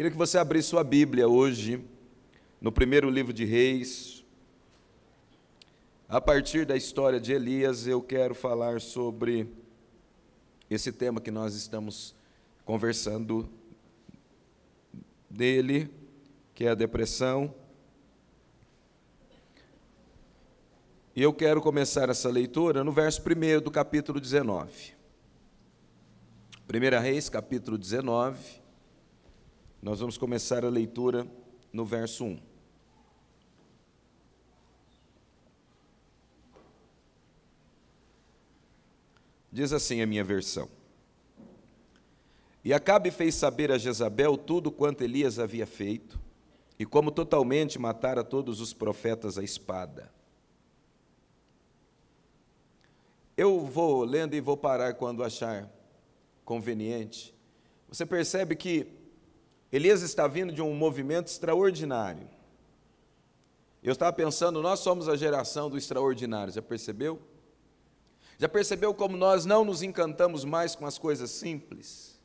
Queria que você abrisse sua Bíblia hoje, no primeiro livro de Reis. A partir da história de Elias, eu quero falar sobre esse tema que nós estamos conversando dele, que é a depressão. E eu quero começar essa leitura no verso 1 do capítulo 19. 1 Reis, capítulo 19. Nós vamos começar a leitura no verso 1. Diz assim a minha versão. E Acabe fez saber a Jezabel tudo quanto Elias havia feito, e como totalmente matara todos os profetas à espada. Eu vou lendo e vou parar quando achar conveniente. Você percebe que Elias está vindo de um movimento extraordinário. Eu estava pensando, nós somos a geração do extraordinário, já percebeu? Já percebeu como nós não nos encantamos mais com as coisas simples?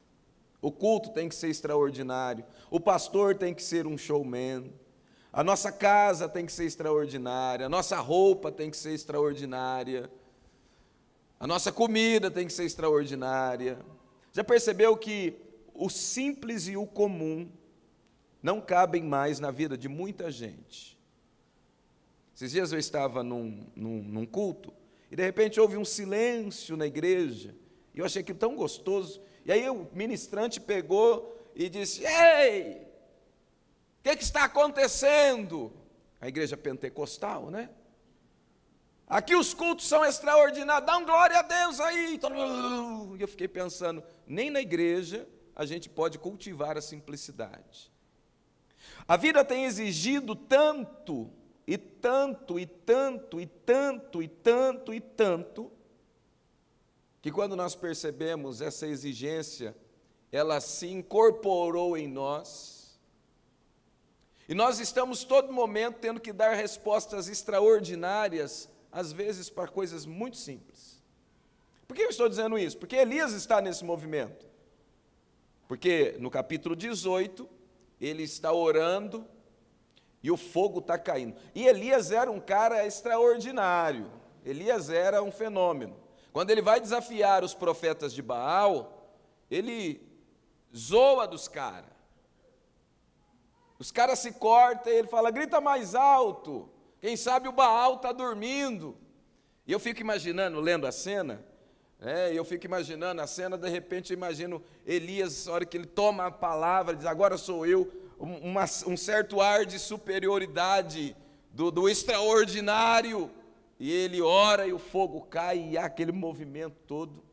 O culto tem que ser extraordinário, o pastor tem que ser um showman, a nossa casa tem que ser extraordinária, a nossa roupa tem que ser extraordinária, a nossa comida tem que ser extraordinária. Já percebeu que o simples e o comum não cabem mais na vida de muita gente. Esses dias eu estava num, num, num culto e de repente houve um silêncio na igreja e eu achei aquilo tão gostoso. E aí o ministrante pegou e disse: Ei, o que, que está acontecendo? A igreja pentecostal, né? Aqui os cultos são extraordinários, dá um glória a Deus aí. E eu fiquei pensando, nem na igreja a gente pode cultivar a simplicidade. A vida tem exigido tanto, e tanto, e tanto, e tanto, e tanto, e tanto, que quando nós percebemos essa exigência, ela se incorporou em nós, e nós estamos todo momento tendo que dar respostas extraordinárias, às vezes para coisas muito simples. Por que eu estou dizendo isso? Porque Elias está nesse movimento. Porque no capítulo 18, ele está orando e o fogo está caindo. E Elias era um cara extraordinário. Elias era um fenômeno. Quando ele vai desafiar os profetas de Baal, ele zoa dos caras. Os caras se cortam e ele fala: grita mais alto. Quem sabe o Baal está dormindo. E eu fico imaginando, lendo a cena, é, eu fico imaginando a cena, de repente eu imagino Elias, na hora que ele toma a palavra, diz, agora sou eu, uma, um certo ar de superioridade, do, do extraordinário, e ele ora e o fogo cai, e há aquele movimento todo.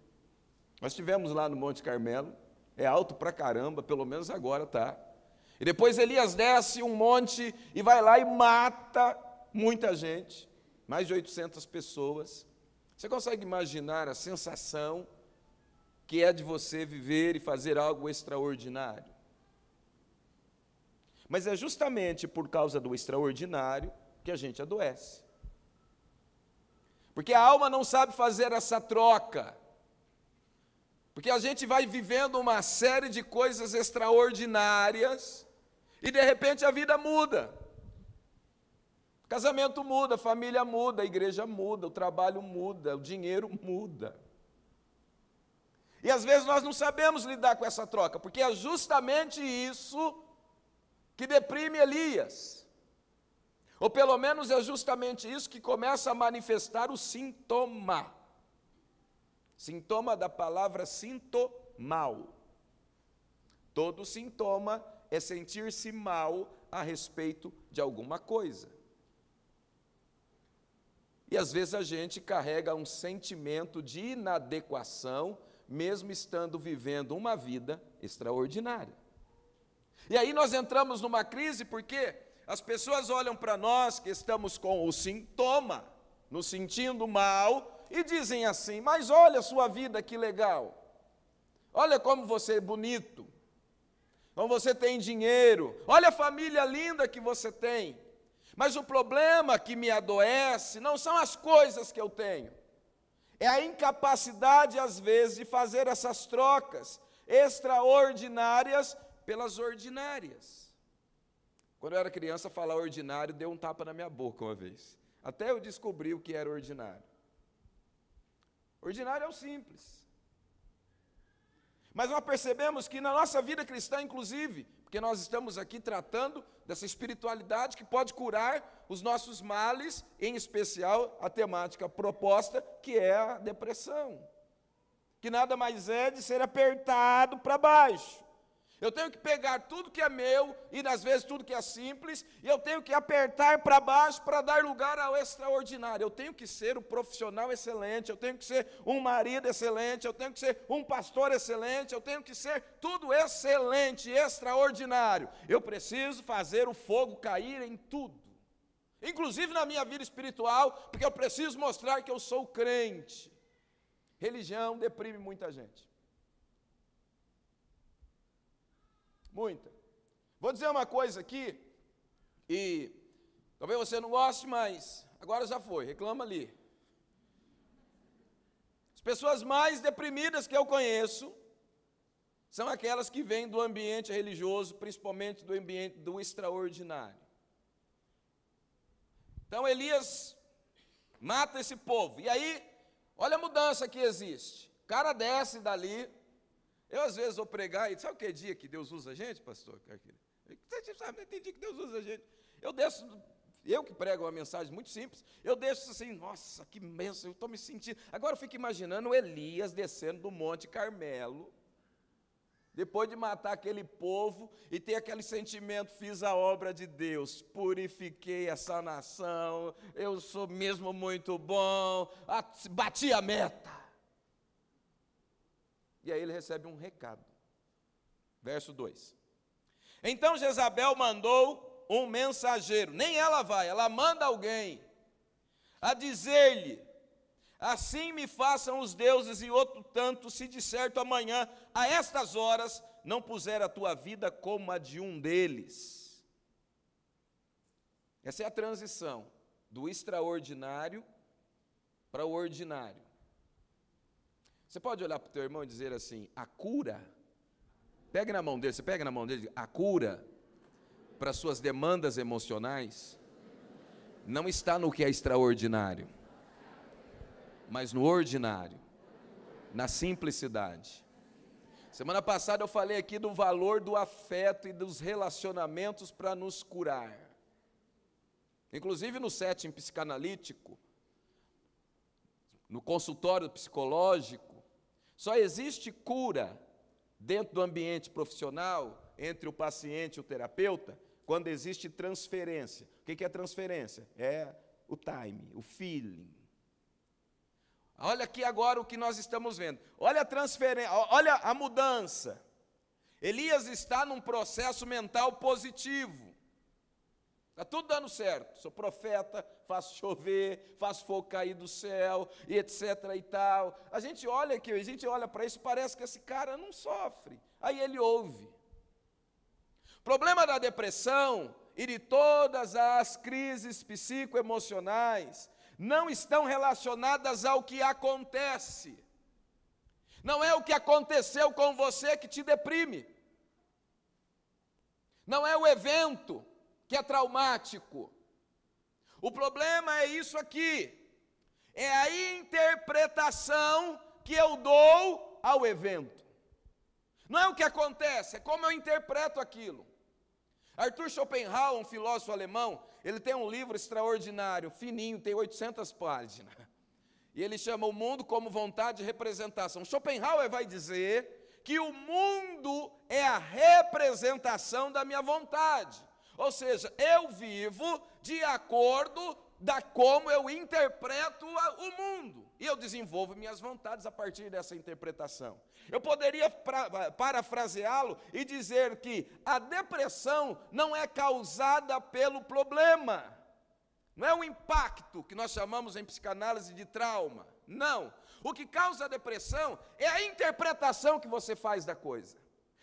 Nós estivemos lá no Monte Carmelo, é alto pra caramba, pelo menos agora tá. E depois Elias desce um monte e vai lá e mata muita gente, mais de 800 pessoas. Você consegue imaginar a sensação que é de você viver e fazer algo extraordinário? Mas é justamente por causa do extraordinário que a gente adoece. Porque a alma não sabe fazer essa troca. Porque a gente vai vivendo uma série de coisas extraordinárias e de repente a vida muda. Casamento muda, família muda, a igreja muda, o trabalho muda, o dinheiro muda. E às vezes nós não sabemos lidar com essa troca, porque é justamente isso que deprime Elias. Ou pelo menos é justamente isso que começa a manifestar o sintoma. Sintoma da palavra sintomal. Todo sintoma é sentir-se mal a respeito de alguma coisa. E às vezes a gente carrega um sentimento de inadequação, mesmo estando vivendo uma vida extraordinária. E aí nós entramos numa crise porque as pessoas olham para nós que estamos com o sintoma, nos sentindo mal, e dizem assim: Mas olha a sua vida que legal, olha como você é bonito, como você tem dinheiro, olha a família linda que você tem. Mas o problema que me adoece não são as coisas que eu tenho, é a incapacidade, às vezes, de fazer essas trocas extraordinárias pelas ordinárias. Quando eu era criança, falar ordinário deu um tapa na minha boca uma vez. Até eu descobri o que era ordinário. Ordinário é o simples. Mas nós percebemos que na nossa vida cristã, inclusive, porque nós estamos aqui tratando dessa espiritualidade que pode curar os nossos males, em especial a temática proposta, que é a depressão, que nada mais é de ser apertado para baixo. Eu tenho que pegar tudo que é meu, e às vezes tudo que é simples, e eu tenho que apertar para baixo para dar lugar ao extraordinário. Eu tenho que ser um profissional excelente, eu tenho que ser um marido excelente, eu tenho que ser um pastor excelente, eu tenho que ser tudo excelente, extraordinário. Eu preciso fazer o fogo cair em tudo. Inclusive na minha vida espiritual, porque eu preciso mostrar que eu sou crente. Religião deprime muita gente. Muita. Vou dizer uma coisa aqui, e talvez você não goste, mas agora já foi, reclama ali. As pessoas mais deprimidas que eu conheço são aquelas que vêm do ambiente religioso, principalmente do ambiente do extraordinário. Então Elias mata esse povo, e aí, olha a mudança que existe. O cara desce dali, eu, às vezes, vou pregar e sabe o que é dia que Deus usa a gente, pastor? Você sabe, tem dia que Deus usa a gente. Eu desço, eu que prego uma mensagem muito simples, eu desço assim, nossa, que imenso, eu estou me sentindo. Agora eu fico imaginando Elias descendo do Monte Carmelo, depois de matar aquele povo e ter aquele sentimento, fiz a obra de Deus, purifiquei essa nação, eu sou mesmo muito bom, bati a meta. E aí ele recebe um recado. Verso 2. Então Jezabel mandou um mensageiro, nem ela vai, ela manda alguém a dizer-lhe: Assim me façam os deuses e outro tanto, se de certo amanhã, a estas horas, não puser a tua vida como a de um deles. Essa é a transição do extraordinário para o ordinário. Você pode olhar para o teu irmão e dizer assim: a cura, pegue na mão dele, você pega na mão dele, a cura para suas demandas emocionais não está no que é extraordinário, mas no ordinário, na simplicidade. Semana passada eu falei aqui do valor do afeto e dos relacionamentos para nos curar. Inclusive no setting psicanalítico, no consultório psicológico, só existe cura dentro do ambiente profissional, entre o paciente e o terapeuta, quando existe transferência. O que é transferência? É o time, o feeling. Olha aqui agora o que nós estamos vendo. Olha a transferência, olha a mudança. Elias está num processo mental positivo. Está tudo dando certo. Sou profeta, faço chover, faço fogo cair do céu, e etc. e tal. A gente olha aqui, a gente olha para isso, parece que esse cara não sofre. Aí ele ouve. Problema da depressão e de todas as crises psicoemocionais não estão relacionadas ao que acontece. Não é o que aconteceu com você que te deprime. Não é o evento que é traumático. O problema é isso aqui, é a interpretação que eu dou ao evento. Não é o que acontece, é como eu interpreto aquilo. Arthur Schopenhauer, um filósofo alemão, ele tem um livro extraordinário, fininho, tem 800 páginas. E ele chama o mundo como vontade de representação. Schopenhauer vai dizer que o mundo é a representação da minha vontade. Ou seja, eu vivo de acordo da como eu interpreto o mundo. E eu desenvolvo minhas vontades a partir dessa interpretação. Eu poderia parafraseá-lo e dizer que a depressão não é causada pelo problema. Não é o impacto que nós chamamos em psicanálise de trauma. Não. O que causa a depressão é a interpretação que você faz da coisa.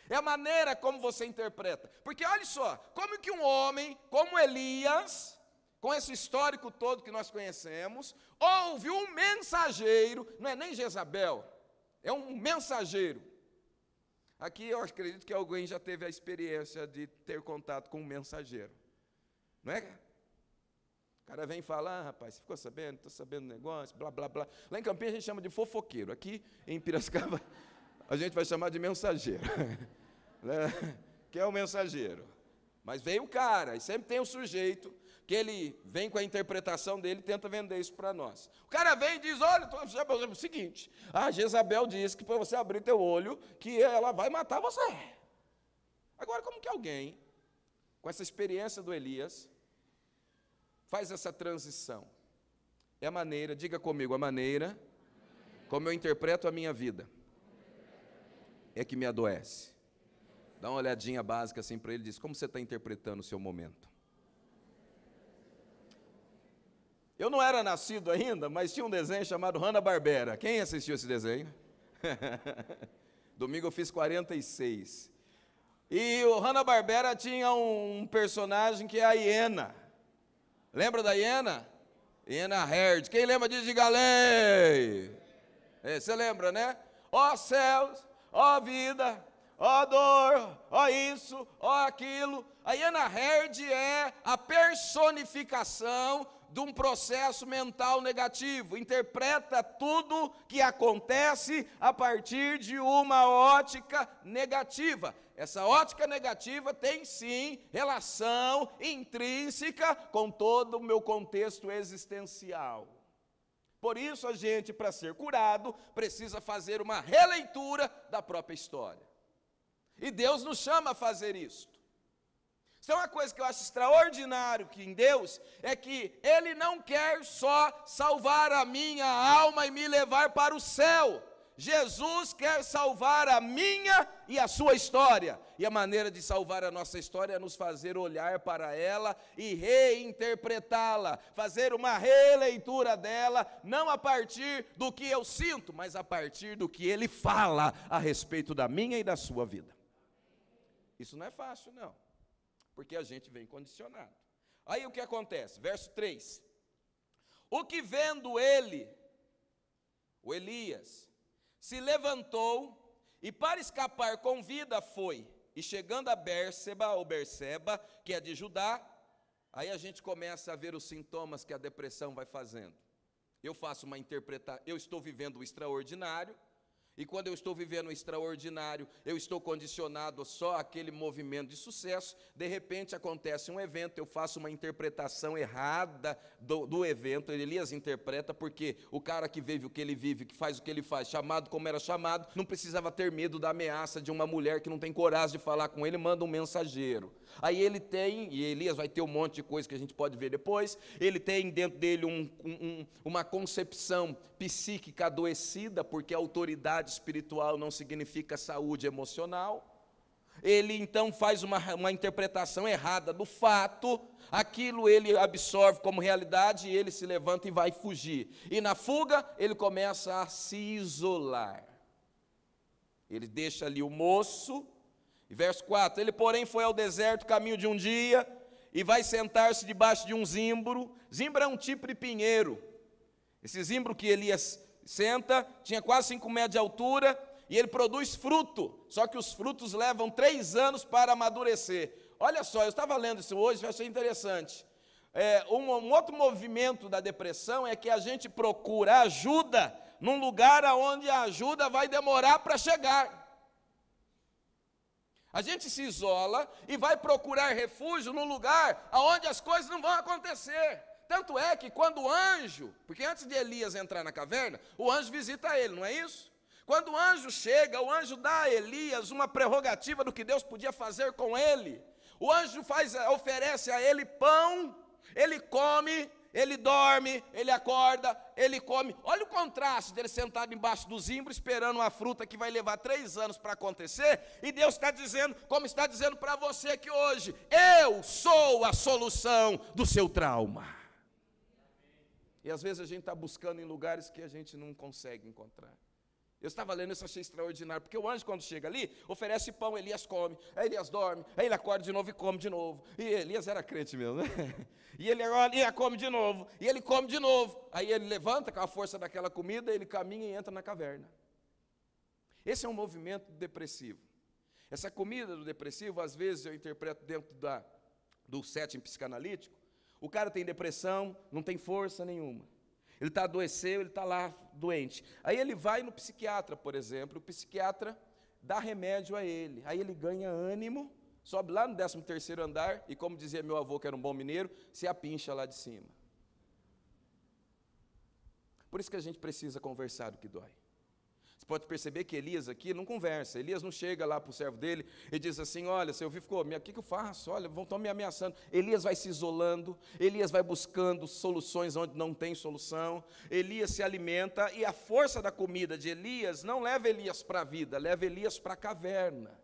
É a maneira como você interpreta. Porque olha só, como que um homem como Elias, com esse histórico todo que nós conhecemos, ouve um mensageiro, não é nem Jezabel, é um mensageiro. Aqui eu acredito que alguém já teve a experiência de ter contato com um mensageiro. Não é? O cara vem falar, ah, rapaz, você ficou sabendo? Estou sabendo do negócio, blá, blá, blá. Lá em Campinas a gente chama de fofoqueiro. Aqui em Piracicaba a gente vai chamar de mensageiro. Né? que é o mensageiro. Mas veio o cara, e sempre tem um sujeito que ele vem com a interpretação dele e tenta vender isso para nós. O cara vem e diz: Olha, é o seguinte, a Jezabel disse que para você abrir teu olho, que ela vai matar você. Agora, como que alguém, com essa experiência do Elias, faz essa transição? É a maneira, diga comigo, a maneira como eu interpreto a minha vida é que me adoece. Dá uma olhadinha básica assim para ele e diz: Como você está interpretando o seu momento? Eu não era nascido ainda, mas tinha um desenho chamado Hanna-Barbera. Quem assistiu esse desenho? Domingo eu fiz 46. E o Hanna-Barbera tinha um personagem que é a hiena. Lembra da hiena? Hiena Herd. Quem lembra disso? Diga lei. É, você lembra, né? Ó céus, ó vida, ó dor, ó isso, ó aquilo. A Iana Herd é a personificação de um processo mental negativo. Interpreta tudo que acontece a partir de uma ótica negativa. Essa ótica negativa tem sim relação intrínseca com todo o meu contexto existencial. Por isso, a gente, para ser curado, precisa fazer uma releitura da própria história. E Deus nos chama a fazer isto. Então, uma coisa que eu acho extraordinário que em Deus é que Ele não quer só salvar a minha alma e me levar para o céu. Jesus quer salvar a minha e a sua história. E a maneira de salvar a nossa história é nos fazer olhar para ela e reinterpretá-la, fazer uma releitura dela, não a partir do que eu sinto, mas a partir do que ele fala a respeito da minha e da sua vida. Isso não é fácil, não, porque a gente vem condicionado. Aí o que acontece? Verso 3: O que vendo ele, o Elias, se levantou e para escapar com vida foi, e chegando a Bérseba, ou Berseba, que é de Judá, aí a gente começa a ver os sintomas que a depressão vai fazendo. Eu faço uma interpretação, eu estou vivendo o extraordinário, e quando eu estou vivendo o extraordinário, eu estou condicionado só àquele movimento de sucesso. De repente acontece um evento, eu faço uma interpretação errada do, do evento. Elias interpreta porque o cara que vive o que ele vive, que faz o que ele faz, chamado como era chamado, não precisava ter medo da ameaça de uma mulher que não tem coragem de falar com ele, manda um mensageiro. Aí ele tem, e Elias vai ter um monte de coisa que a gente pode ver depois, ele tem dentro dele um, um, uma concepção psíquica adoecida, porque a autoridade espiritual não significa saúde emocional. Ele então faz uma, uma interpretação errada do fato, aquilo ele absorve como realidade e ele se levanta e vai fugir. E na fuga, ele começa a se isolar. Ele deixa ali o moço, e verso 4: Ele, porém, foi ao deserto, caminho de um dia, e vai sentar-se debaixo de um zimbro. Zimbro é um tipo de pinheiro. Esse zimbro que Elias senta, tinha quase 5 metros de altura, e ele produz fruto, só que os frutos levam três anos para amadurecer. Olha só, eu estava lendo isso hoje e achei interessante. É, um, um, outro movimento da depressão é que a gente procura ajuda num lugar onde a ajuda vai demorar para chegar. A gente se isola e vai procurar refúgio num lugar onde as coisas não vão acontecer. Tanto é que quando o anjo, porque antes de Elias entrar na caverna, o anjo visita ele, não é isso? Quando o anjo chega, o anjo dá a Elias uma prerrogativa do que Deus podia fazer com ele. O anjo faz, oferece a ele pão, ele come, ele dorme, ele acorda, ele come. Olha o contraste dele sentado embaixo do zimbro, esperando uma fruta que vai levar três anos para acontecer, e Deus está dizendo, como está dizendo para você que hoje, eu sou a solução do seu trauma. E às vezes a gente está buscando em lugares que a gente não consegue encontrar. Eu estava lendo isso, achei extraordinário, porque o anjo, quando chega ali, oferece pão, Elias come, aí Elias dorme, aí ele acorda de novo e come de novo. E Elias era crente mesmo, né? E ele agora come de novo, e ele come de novo. Aí ele levanta com a força daquela comida, ele caminha e entra na caverna. Esse é um movimento depressivo. Essa comida do depressivo, às vezes eu interpreto dentro da, do setting psicanalítico, o cara tem depressão, não tem força nenhuma. Ele está adoeceu, ele está lá doente. Aí ele vai no psiquiatra, por exemplo, o psiquiatra dá remédio a ele. Aí ele ganha ânimo, sobe lá no 13 terceiro andar e, como dizia meu avô, que era um bom mineiro, se apincha lá de cima. Por isso que a gente precisa conversar do que dói. Pode perceber que Elias aqui não conversa. Elias não chega lá para o servo dele e diz assim: Olha, seu filho ficou, o que, que eu faço? Olha, vão estão me ameaçando. Elias vai se isolando, Elias vai buscando soluções onde não tem solução. Elias se alimenta e a força da comida de Elias não leva Elias para a vida, leva Elias para a caverna.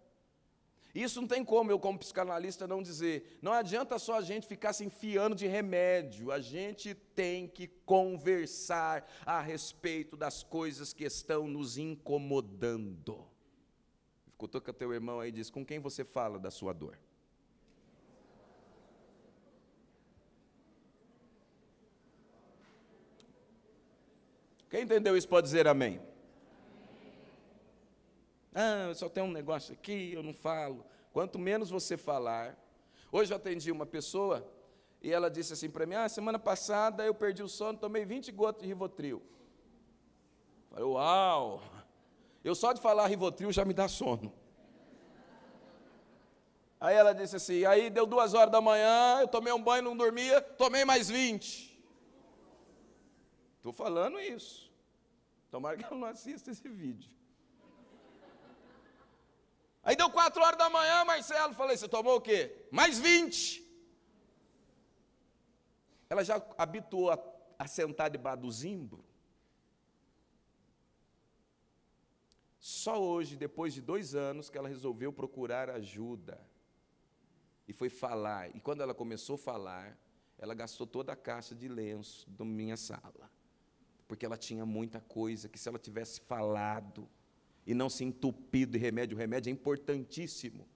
Isso não tem como eu, como psicanalista, não dizer. Não adianta só a gente ficar se enfiando de remédio. A gente tem que conversar a respeito das coisas que estão nos incomodando. Escutou que o teu irmão aí diz: com quem você fala da sua dor? Quem entendeu isso pode dizer amém. Ah, eu só tenho um negócio aqui, eu não falo. Quanto menos você falar. Hoje eu atendi uma pessoa e ela disse assim para mim: Ah, semana passada eu perdi o sono, tomei 20 gotas de Rivotril. Falei, uau! Eu só de falar Rivotril já me dá sono. Aí ela disse assim: aí deu duas horas da manhã, eu tomei um banho, não dormia, tomei mais 20. Estou falando isso. Tomara que ela não assista esse vídeo. Aí deu quatro horas da manhã, Marcelo, falei, você tomou o quê? Mais 20. Ela já habituou a, a sentar debaixo do zimbro. Só hoje, depois de dois anos, que ela resolveu procurar ajuda. E foi falar. E quando ela começou a falar, ela gastou toda a caixa de lenço da minha sala. Porque ela tinha muita coisa que se ela tivesse falado, e não se entupir de remédio. O remédio é importantíssimo.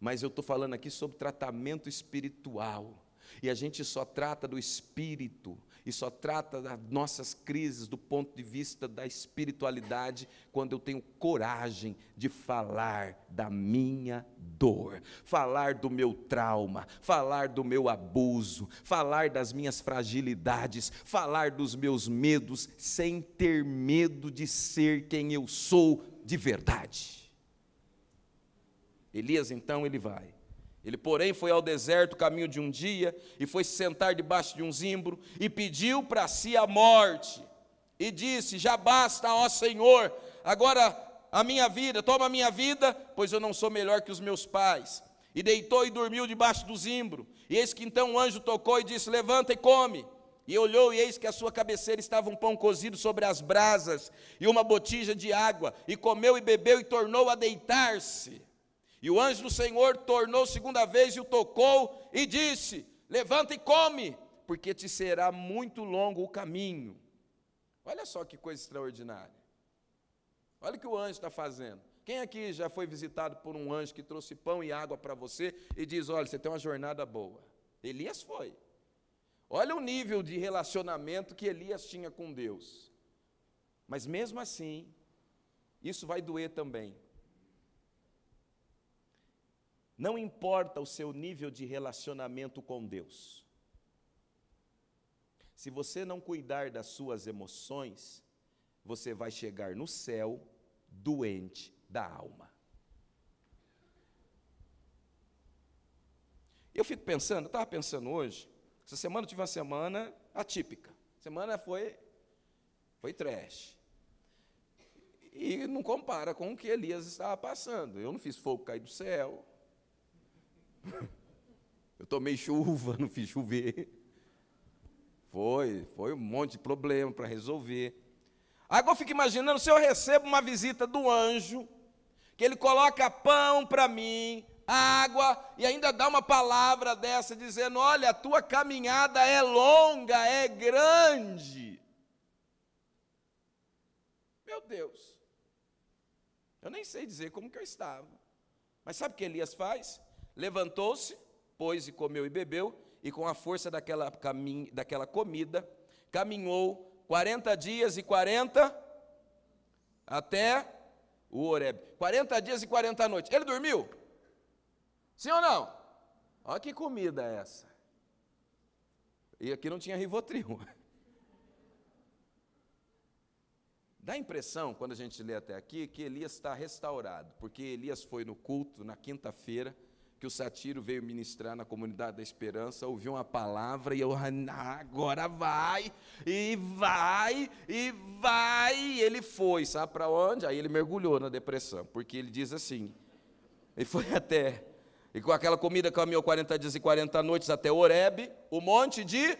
Mas eu estou falando aqui sobre tratamento espiritual. E a gente só trata do espírito e só trata das nossas crises do ponto de vista da espiritualidade quando eu tenho coragem de falar da minha dor, falar do meu trauma, falar do meu abuso, falar das minhas fragilidades, falar dos meus medos sem ter medo de ser quem eu sou de verdade. Elias então ele vai. Ele, porém, foi ao deserto caminho de um dia e foi se sentar debaixo de um zimbro e pediu para si a morte. E disse: Já basta, ó Senhor, agora a minha vida, toma a minha vida, pois eu não sou melhor que os meus pais. E deitou e dormiu debaixo do zimbro. E eis que então um anjo tocou e disse: Levanta e come. E olhou, e eis que à sua cabeceira estava um pão cozido sobre as brasas, e uma botija de água, e comeu e bebeu, e tornou a deitar-se. E o anjo do Senhor tornou segunda vez e o tocou, e disse: Levanta e come, porque te será muito longo o caminho. Olha só que coisa extraordinária. Olha o que o anjo está fazendo. Quem aqui já foi visitado por um anjo que trouxe pão e água para você e diz: Olha, você tem uma jornada boa? Elias foi. Olha o nível de relacionamento que Elias tinha com Deus. Mas mesmo assim, isso vai doer também. Não importa o seu nível de relacionamento com Deus. Se você não cuidar das suas emoções, você vai chegar no céu doente da alma. Eu fico pensando, eu estava pensando hoje, essa semana eu tive uma semana atípica. Semana foi foi trash. E não compara com o que Elias estava passando. Eu não fiz fogo cair do céu. Eu tomei chuva, não fiz chover. Foi, foi um monte de problema para resolver. Agora eu fico imaginando se eu recebo uma visita do anjo, que ele coloca pão para mim, água e ainda dá uma palavra dessa dizendo: Olha, a tua caminhada é longa, é grande. Meu Deus, eu nem sei dizer como que eu estava, mas sabe o que Elias faz? Levantou-se, pôs e comeu e bebeu, e com a força daquela, daquela comida, caminhou 40 dias e 40 até o Horeb. 40 dias e 40 noites. Ele dormiu? Sim ou não? Olha que comida é essa. E aqui não tinha Rivotril. Dá a impressão, quando a gente lê até aqui, que Elias está restaurado, porque Elias foi no culto na quinta-feira, que o Satiro veio ministrar na comunidade da esperança, ouviu uma palavra e eu, ah, agora vai, e vai, e vai, e ele foi, sabe para onde? Aí ele mergulhou na depressão, porque ele diz assim, ele foi até, e com aquela comida caminhou 40 dias e 40 noites até Oreb, o monte de,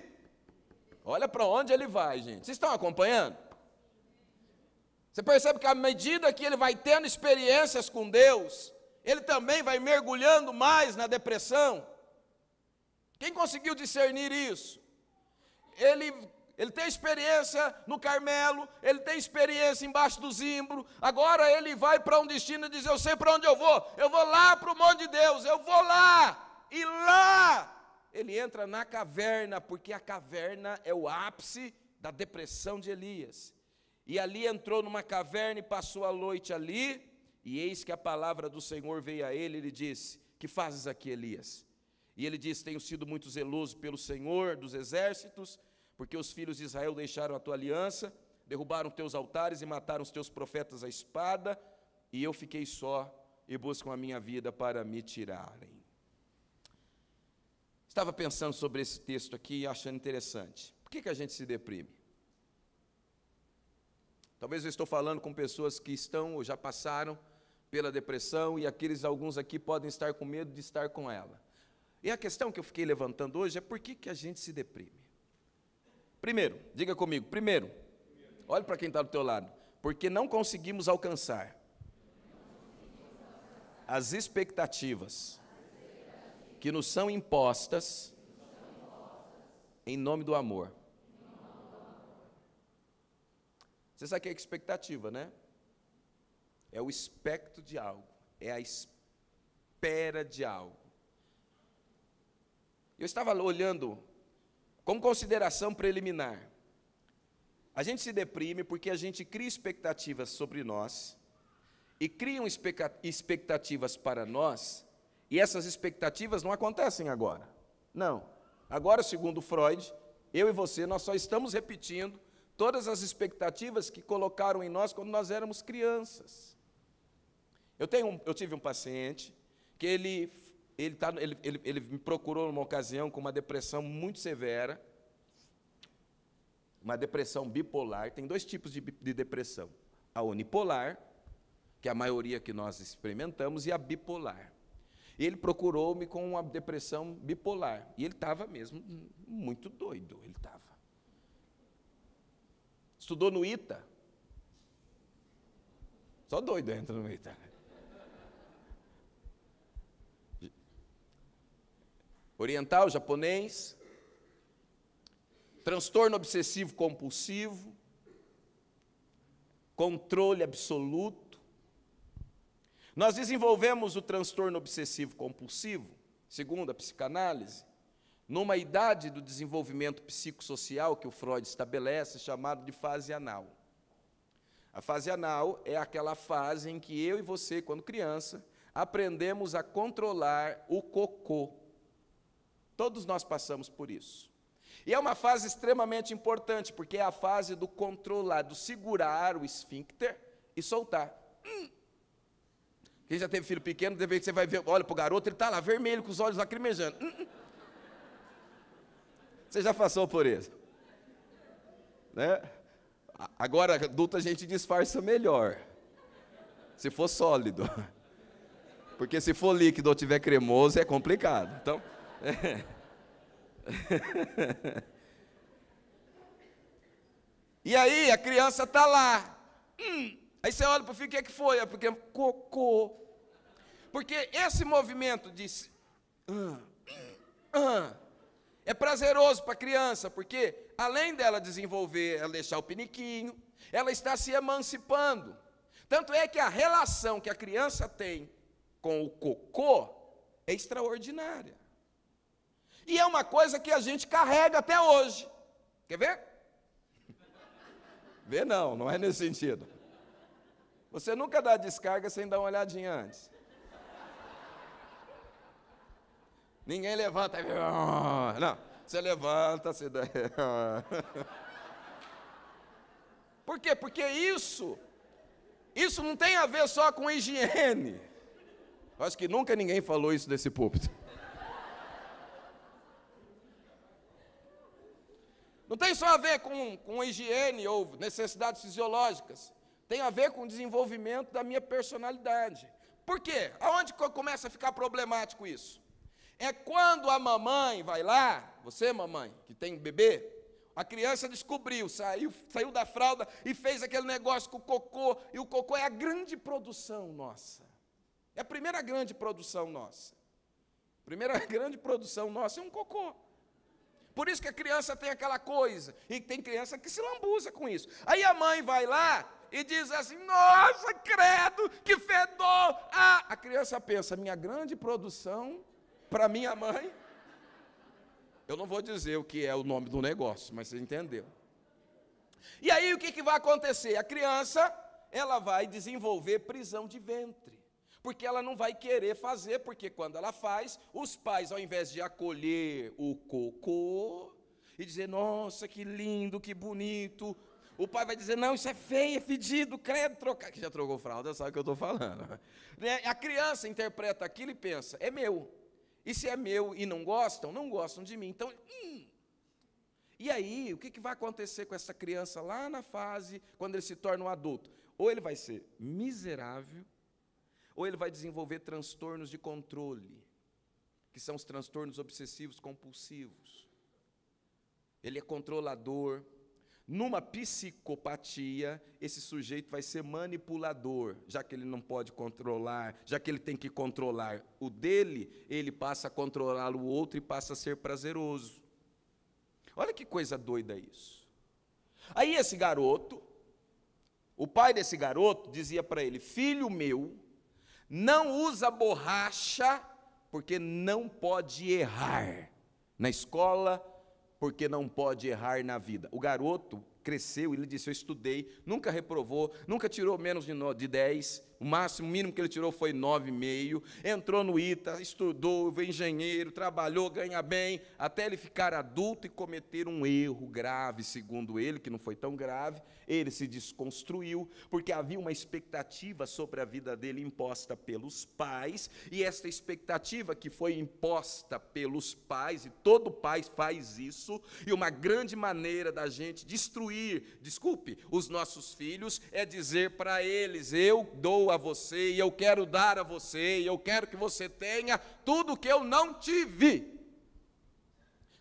olha para onde ele vai, gente, vocês estão acompanhando? Você percebe que à medida que ele vai tendo experiências com Deus, ele também vai mergulhando mais na depressão. Quem conseguiu discernir isso? Ele, ele tem experiência no Carmelo, ele tem experiência embaixo do zimbro, agora ele vai para um destino e diz: Eu sei para onde eu vou, eu vou lá para o monte de Deus, eu vou lá, e lá ele entra na caverna, porque a caverna é o ápice da depressão de Elias. E ali entrou numa caverna e passou a noite ali, e eis que a palavra do Senhor veio a ele, e ele disse: Que fazes aqui, Elias? E ele disse: Tenho sido muito zeloso pelo Senhor dos exércitos, porque os filhos de Israel deixaram a tua aliança, derrubaram teus altares e mataram os teus profetas à espada, e eu fiquei só e buscam a minha vida para me tirarem. Estava pensando sobre esse texto aqui e achando interessante. Por que, que a gente se deprime? Talvez eu estou falando com pessoas que estão ou já passaram pela depressão e aqueles alguns aqui podem estar com medo de estar com ela. E a questão que eu fiquei levantando hoje é por que, que a gente se deprime? Primeiro, diga comigo, primeiro, olhe para quem está do teu lado, porque não conseguimos alcançar as expectativas que nos são impostas em nome do amor. Você sabe o que é expectativa, né? É o espectro de algo, é a espera de algo. Eu estava olhando, como consideração preliminar, a gente se deprime porque a gente cria expectativas sobre nós, e criam expectativas para nós, e essas expectativas não acontecem agora. Não. Agora, segundo Freud, eu e você, nós só estamos repetindo todas as expectativas que colocaram em nós quando nós éramos crianças. Eu, tenho eu tive um paciente que ele, ele, tá, ele, ele, ele me procurou numa ocasião com uma depressão muito severa, uma depressão bipolar. Tem dois tipos de, de depressão: a unipolar, que é a maioria que nós experimentamos, e a bipolar. Ele procurou-me com uma depressão bipolar. E ele estava mesmo muito doido, ele estava. Estudou no ITA. Só doido entra no ITA. Oriental, japonês, transtorno obsessivo compulsivo, controle absoluto. Nós desenvolvemos o transtorno obsessivo compulsivo, segundo a psicanálise, numa idade do desenvolvimento psicossocial que o Freud estabelece, chamado de fase anal. A fase anal é aquela fase em que eu e você, quando criança, aprendemos a controlar o cocô. Todos nós passamos por isso. E é uma fase extremamente importante, porque é a fase do controlar, do segurar o esfíncter e soltar. Hum. Quem já teve filho pequeno, deve você vai ver, olha para o garoto, ele está lá vermelho, com os olhos lacrimejando. Hum. hum. Você já passou por isso? Né? Agora, adulto a gente disfarça melhor. Se for sólido. Porque se for líquido ou tiver cremoso, é complicado. Então. É. e aí, a criança está lá. Hum. Aí você olha para o filho, o que, é que foi? É porque cocô. Porque esse movimento de. É prazeroso para a criança, porque além dela desenvolver, ela deixar o piniquinho, ela está se emancipando. Tanto é que a relação que a criança tem com o cocô é extraordinária. E é uma coisa que a gente carrega até hoje. Quer ver? Ver não, não é nesse sentido. Você nunca dá descarga sem dar uma olhadinha antes. Ninguém levanta. Não, você levanta, você dá. Por quê? Porque isso, isso não tem a ver só com higiene. Acho que nunca ninguém falou isso desse púlpito. Não tem só a ver com, com higiene ou necessidades fisiológicas. Tem a ver com o desenvolvimento da minha personalidade. Por quê? Aonde começa a ficar problemático isso? É quando a mamãe vai lá, você mamãe, que tem bebê, a criança descobriu, saiu, saiu da fralda e fez aquele negócio com o cocô, e o cocô é a grande produção nossa. É a primeira grande produção nossa. Primeira grande produção nossa é um cocô. Por isso que a criança tem aquela coisa, e tem criança que se lambuza com isso. Aí a mãe vai lá e diz assim: Nossa, credo, que fedor! Ah, a criança pensa: minha grande produção para minha mãe. Eu não vou dizer o que é o nome do negócio, mas você entendeu. E aí o que, que vai acontecer? A criança, ela vai desenvolver prisão de ventre. Porque ela não vai querer fazer, porque quando ela faz, os pais, ao invés de acolher o cocô e dizer, nossa, que lindo, que bonito, o pai vai dizer, não, isso é feio, é fedido, credo, trocar. Que já trocou fralda, sabe o que eu estou falando. Né? A criança interpreta aquilo e pensa, é meu. E se é meu e não gostam, não gostam de mim. Então, hum. E aí, o que, que vai acontecer com essa criança lá na fase, quando ele se torna um adulto? Ou ele vai ser miserável, ou ele vai desenvolver transtornos de controle, que são os transtornos obsessivos compulsivos. Ele é controlador, numa psicopatia, esse sujeito vai ser manipulador, já que ele não pode controlar, já que ele tem que controlar o dele, ele passa a controlar o outro e passa a ser prazeroso. Olha que coisa doida isso. Aí esse garoto, o pai desse garoto dizia para ele: Filho meu, não usa borracha, porque não pode errar na escola, porque não pode errar na vida. O garoto cresceu, ele disse: Eu estudei, nunca reprovou, nunca tirou menos de, de 10, o máximo, mínimo que ele tirou foi 9,5. Entrou no ITA, estudou, foi engenheiro, trabalhou, ganha bem, até ele ficar adulto e cometer um erro grave, segundo ele, que não foi tão grave. Ele se desconstruiu, porque havia uma expectativa sobre a vida dele imposta pelos pais, e esta expectativa que foi imposta pelos pais, e todo pai faz isso, e uma grande maneira da gente destruir desculpe, os nossos filhos, é dizer para eles: eu dou a você, e eu quero dar a você, e eu quero que você tenha tudo que eu não tive.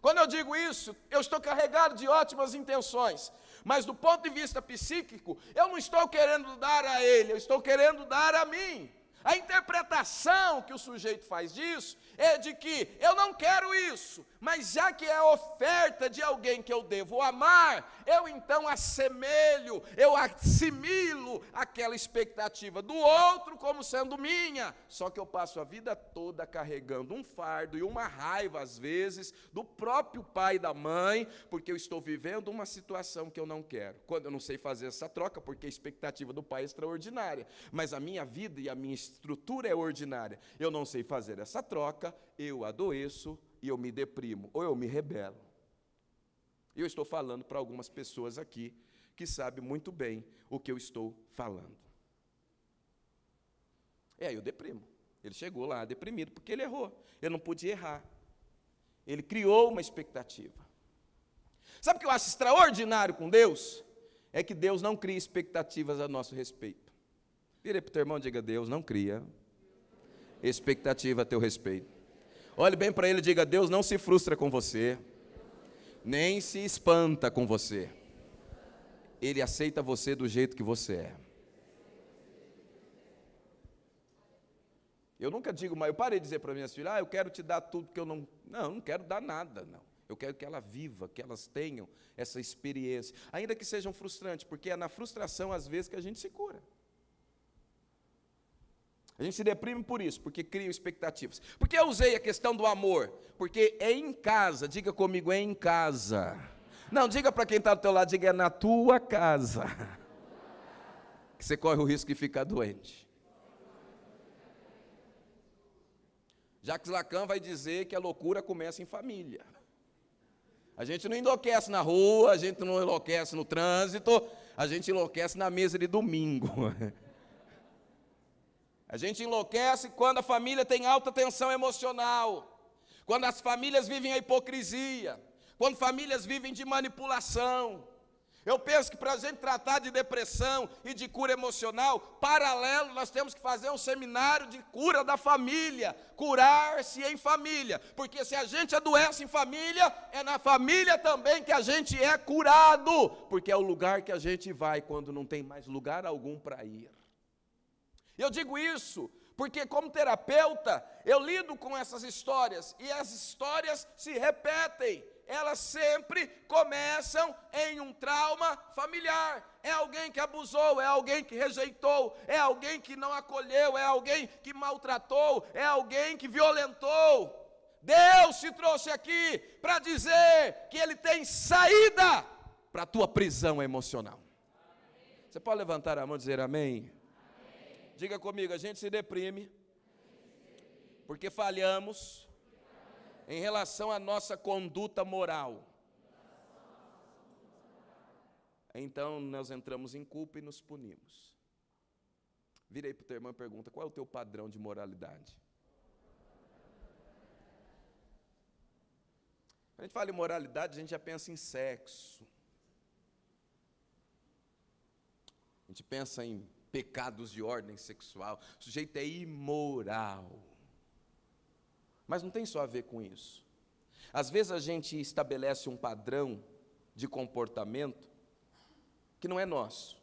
Quando eu digo isso, eu estou carregado de ótimas intenções, mas do ponto de vista psíquico, eu não estou querendo dar a ele, eu estou querendo dar a mim. A interpretação que o sujeito faz disso é de que eu não quero isso, mas já que é oferta de alguém que eu devo amar, eu então assemelho, eu assimilo aquela expectativa do outro como sendo minha. Só que eu passo a vida toda carregando um fardo e uma raiva, às vezes, do próprio pai e da mãe, porque eu estou vivendo uma situação que eu não quero. Quando eu não sei fazer essa troca, porque a expectativa do pai é extraordinária, mas a minha vida e a minha estrutura é ordinária. Eu não sei fazer essa troca, eu adoeço e eu me deprimo, ou eu me rebelo. Eu estou falando para algumas pessoas aqui que sabem muito bem o que eu estou falando. É, eu deprimo. Ele chegou lá deprimido porque ele errou. Ele não podia errar. Ele criou uma expectativa. Sabe o que eu acho extraordinário com Deus? É que Deus não cria expectativas a nosso respeito. Vire para o teu irmão e diga: Deus não cria expectativa a teu respeito. Olhe bem para ele e diga: Deus não se frustra com você, nem se espanta com você. Ele aceita você do jeito que você é. Eu nunca digo, mas eu parei de dizer para minhas filhas, ah, eu quero te dar tudo que eu não. Não, eu não quero dar nada, não. Eu quero que ela viva, que elas tenham essa experiência, ainda que sejam frustrantes, porque é na frustração, às vezes, que a gente se cura. A gente se deprime por isso, porque cria expectativas. Por que eu usei a questão do amor? Porque é em casa, diga comigo, é em casa. Não, diga para quem está do teu lado, diga é na tua casa. que você corre o risco de ficar doente. Jacques Lacan vai dizer que a loucura começa em família. A gente não enlouquece na rua, a gente não enlouquece no trânsito, a gente enlouquece na mesa de domingo. A gente enlouquece quando a família tem alta tensão emocional, quando as famílias vivem a hipocrisia, quando famílias vivem de manipulação, eu penso que para a gente tratar de depressão e de cura emocional, paralelo, nós temos que fazer um seminário de cura da família, curar-se em família, porque se a gente adoece em família, é na família também que a gente é curado, porque é o lugar que a gente vai quando não tem mais lugar algum para ir. Eu digo isso porque, como terapeuta, eu lido com essas histórias e as histórias se repetem elas sempre começam em um trauma familiar. É alguém que abusou, é alguém que rejeitou, é alguém que não acolheu, é alguém que maltratou, é alguém que violentou. Deus te trouxe aqui para dizer que Ele tem saída para a tua prisão emocional. Você pode levantar a mão e dizer amém? Diga comigo, a gente se deprime porque falhamos em relação à nossa conduta moral. Então nós entramos em culpa e nos punimos. Virei para o teu irmão e pergunta: qual é o teu padrão de moralidade? Quando a gente fala em moralidade, a gente já pensa em sexo. A gente pensa em pecados de ordem sexual. O sujeito é imoral. Mas não tem só a ver com isso. Às vezes a gente estabelece um padrão de comportamento que não é nosso.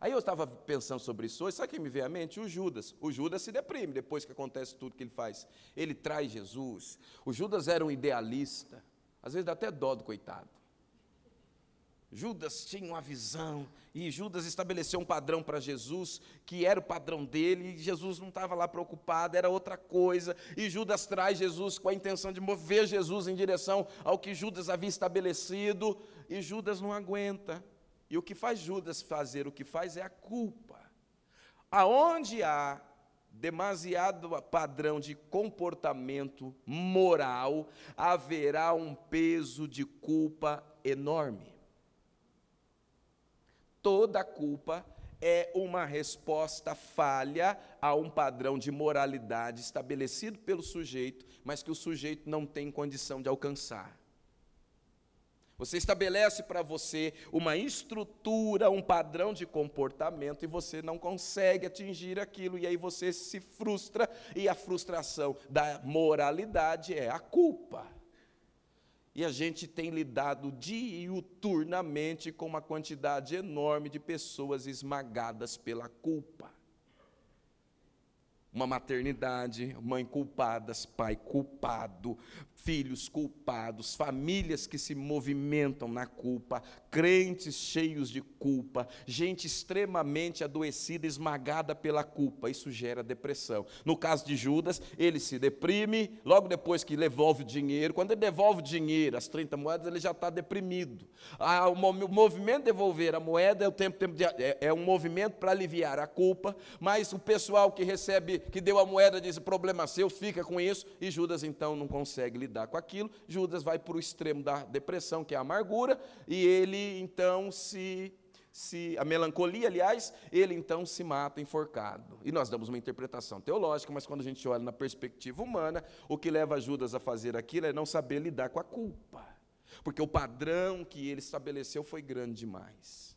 Aí eu estava pensando sobre isso hoje, sabe quem me veio à mente? O Judas. O Judas se deprime depois que acontece tudo que ele faz. Ele traz Jesus. O Judas era um idealista. Às vezes dá até dó do coitado. Judas tinha uma visão e Judas estabeleceu um padrão para Jesus, que era o padrão dele, e Jesus não estava lá preocupado, era outra coisa. E Judas traz Jesus com a intenção de mover Jesus em direção ao que Judas havia estabelecido, e Judas não aguenta. E o que faz Judas fazer o que faz é a culpa. Aonde há demasiado padrão de comportamento moral, haverá um peso de culpa enorme. Toda culpa é uma resposta falha a um padrão de moralidade estabelecido pelo sujeito, mas que o sujeito não tem condição de alcançar. Você estabelece para você uma estrutura, um padrão de comportamento e você não consegue atingir aquilo, e aí você se frustra, e a frustração da moralidade é a culpa. E a gente tem lidado diuturnamente com uma quantidade enorme de pessoas esmagadas pela culpa uma maternidade, mãe culpadas, pai culpado, filhos culpados, famílias que se movimentam na culpa, crentes cheios de culpa, gente extremamente adoecida, esmagada pela culpa. Isso gera depressão. No caso de Judas, ele se deprime, logo depois que devolve o dinheiro. Quando ele devolve o dinheiro, as 30 moedas, ele já está deprimido. Ah, o movimento de devolver a moeda é, o tempo, tempo de, é, é um movimento para aliviar a culpa, mas o pessoal que recebe que deu a moeda diz: problema seu, fica com isso, e Judas então não consegue lidar com aquilo. Judas vai para o extremo da depressão, que é a amargura, e ele então se se, a melancolia, aliás, ele então se mata enforcado. E nós damos uma interpretação teológica, mas quando a gente olha na perspectiva humana, o que leva Judas a fazer aquilo é não saber lidar com a culpa, porque o padrão que ele estabeleceu foi grande demais.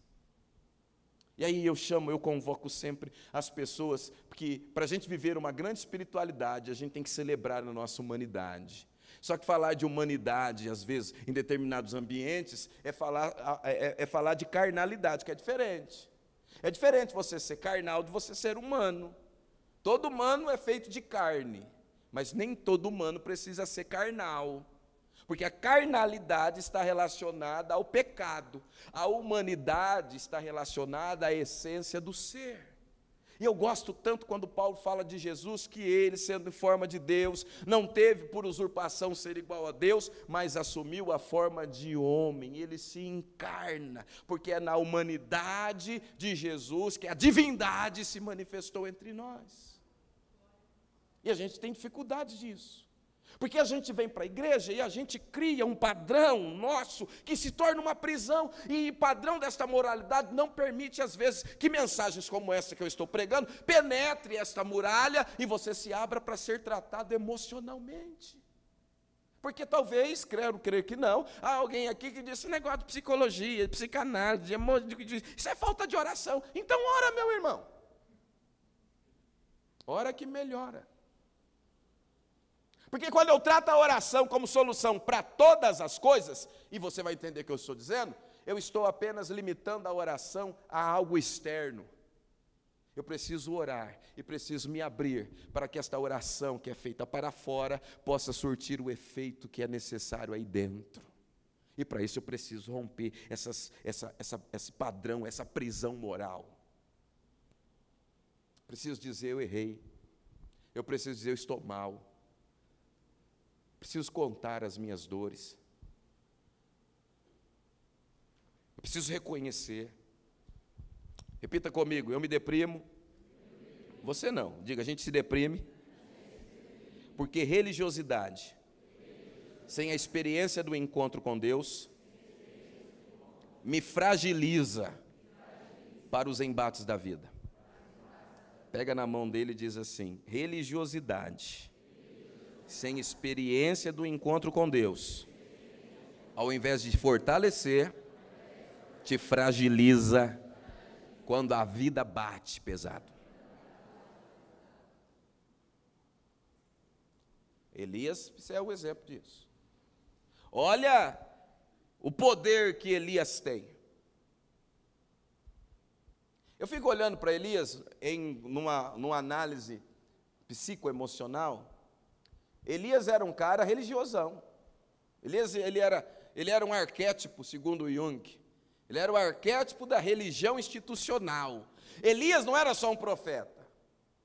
E aí eu chamo, eu convoco sempre as pessoas, porque para a gente viver uma grande espiritualidade, a gente tem que celebrar a nossa humanidade. Só que falar de humanidade, às vezes, em determinados ambientes, é falar, é, é, é falar de carnalidade, que é diferente. É diferente você ser carnal de você ser humano. Todo humano é feito de carne, mas nem todo humano precisa ser carnal. Porque a carnalidade está relacionada ao pecado, a humanidade está relacionada à essência do ser. E eu gosto tanto quando Paulo fala de Jesus, que ele, sendo em forma de Deus, não teve por usurpação ser igual a Deus, mas assumiu a forma de homem, ele se encarna, porque é na humanidade de Jesus que a divindade se manifestou entre nós. E a gente tem dificuldade disso. Porque a gente vem para a igreja e a gente cria um padrão nosso que se torna uma prisão, e o padrão desta moralidade não permite, às vezes, que mensagens como essa que eu estou pregando penetre esta muralha e você se abra para ser tratado emocionalmente. Porque talvez, quero crer que não, há alguém aqui que diz esse negócio de psicologia, de psicanálise, de, isso é falta de oração. Então, ora, meu irmão. Ora que melhora. Porque quando eu trato a oração como solução para todas as coisas, e você vai entender o que eu estou dizendo, eu estou apenas limitando a oração a algo externo. Eu preciso orar e preciso me abrir para que esta oração que é feita para fora possa surtir o efeito que é necessário aí dentro. E para isso eu preciso romper essas, essa, essa, esse padrão, essa prisão moral. Preciso dizer eu errei. Eu preciso dizer eu estou mal. Preciso contar as minhas dores. Eu preciso reconhecer. Repita comigo: eu me deprimo. Você não. Diga, a gente se deprime. Porque religiosidade, sem a experiência do encontro com Deus, me fragiliza para os embates da vida. Pega na mão dele e diz assim: religiosidade sem experiência do encontro com Deus, ao invés de fortalecer, te fragiliza quando a vida bate pesado. Elias é o exemplo disso. Olha o poder que Elias tem. Eu fico olhando para Elias em numa, numa análise psicoemocional. Elias era um cara religiosão. Elias ele era, ele era um arquétipo, segundo Jung. Ele era o arquétipo da religião institucional. Elias não era só um profeta.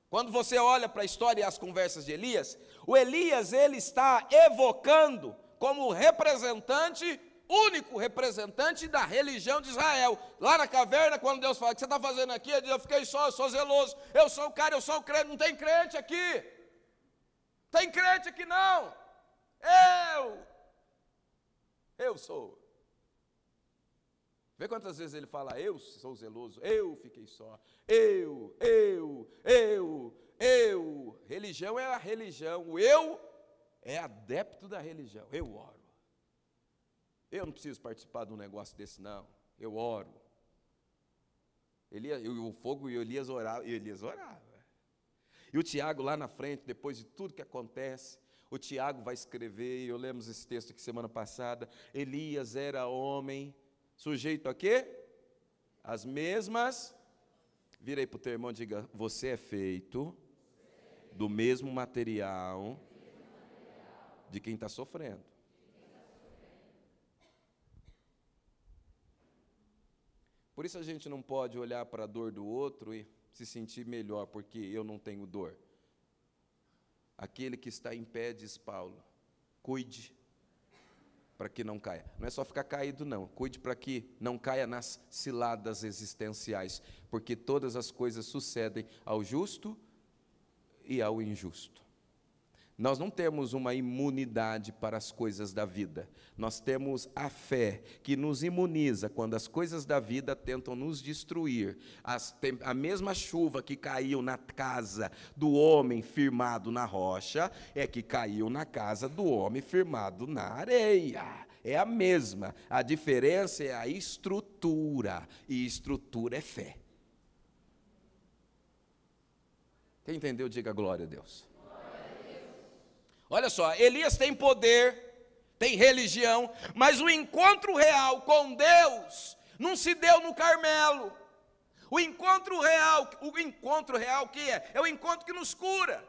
Quando você olha para a história e as conversas de Elias, o Elias ele está evocando como representante, único representante da religião de Israel. Lá na caverna, quando Deus fala, o que você está fazendo aqui? Ele diz, eu fiquei só, eu sou zeloso, eu sou o cara, eu sou o crente, não tem crente aqui. Tem crente aqui não. Eu. Eu sou. Vê quantas vezes ele fala, eu sou zeloso, eu fiquei só, eu, eu, eu, eu. Religião é a religião, o eu é adepto da religião, eu oro. Eu não preciso participar de um negócio desse, não, eu oro. Elias, o fogo e Elias orava, e Elias orava. E o Tiago lá na frente, depois de tudo que acontece, o Tiago vai escrever, e eu lemos esse texto aqui semana passada, Elias era homem, sujeito a quê? As mesmas, virei para o teu irmão e diga, você é feito do mesmo material de quem está sofrendo. Por isso a gente não pode olhar para a dor do outro e se sentir melhor porque eu não tenho dor. Aquele que está em pé, diz Paulo, cuide para que não caia. Não é só ficar caído, não. Cuide para que não caia nas ciladas existenciais, porque todas as coisas sucedem ao justo e ao injusto. Nós não temos uma imunidade para as coisas da vida. Nós temos a fé que nos imuniza quando as coisas da vida tentam nos destruir. As, a mesma chuva que caiu na casa do homem firmado na rocha é que caiu na casa do homem firmado na areia. É a mesma. A diferença é a estrutura. E estrutura é fé. Quem entendeu, diga glória a Deus. Olha só, Elias tem poder, tem religião, mas o encontro real com Deus não se deu no Carmelo. O encontro real, o encontro real que é? É o encontro que nos cura.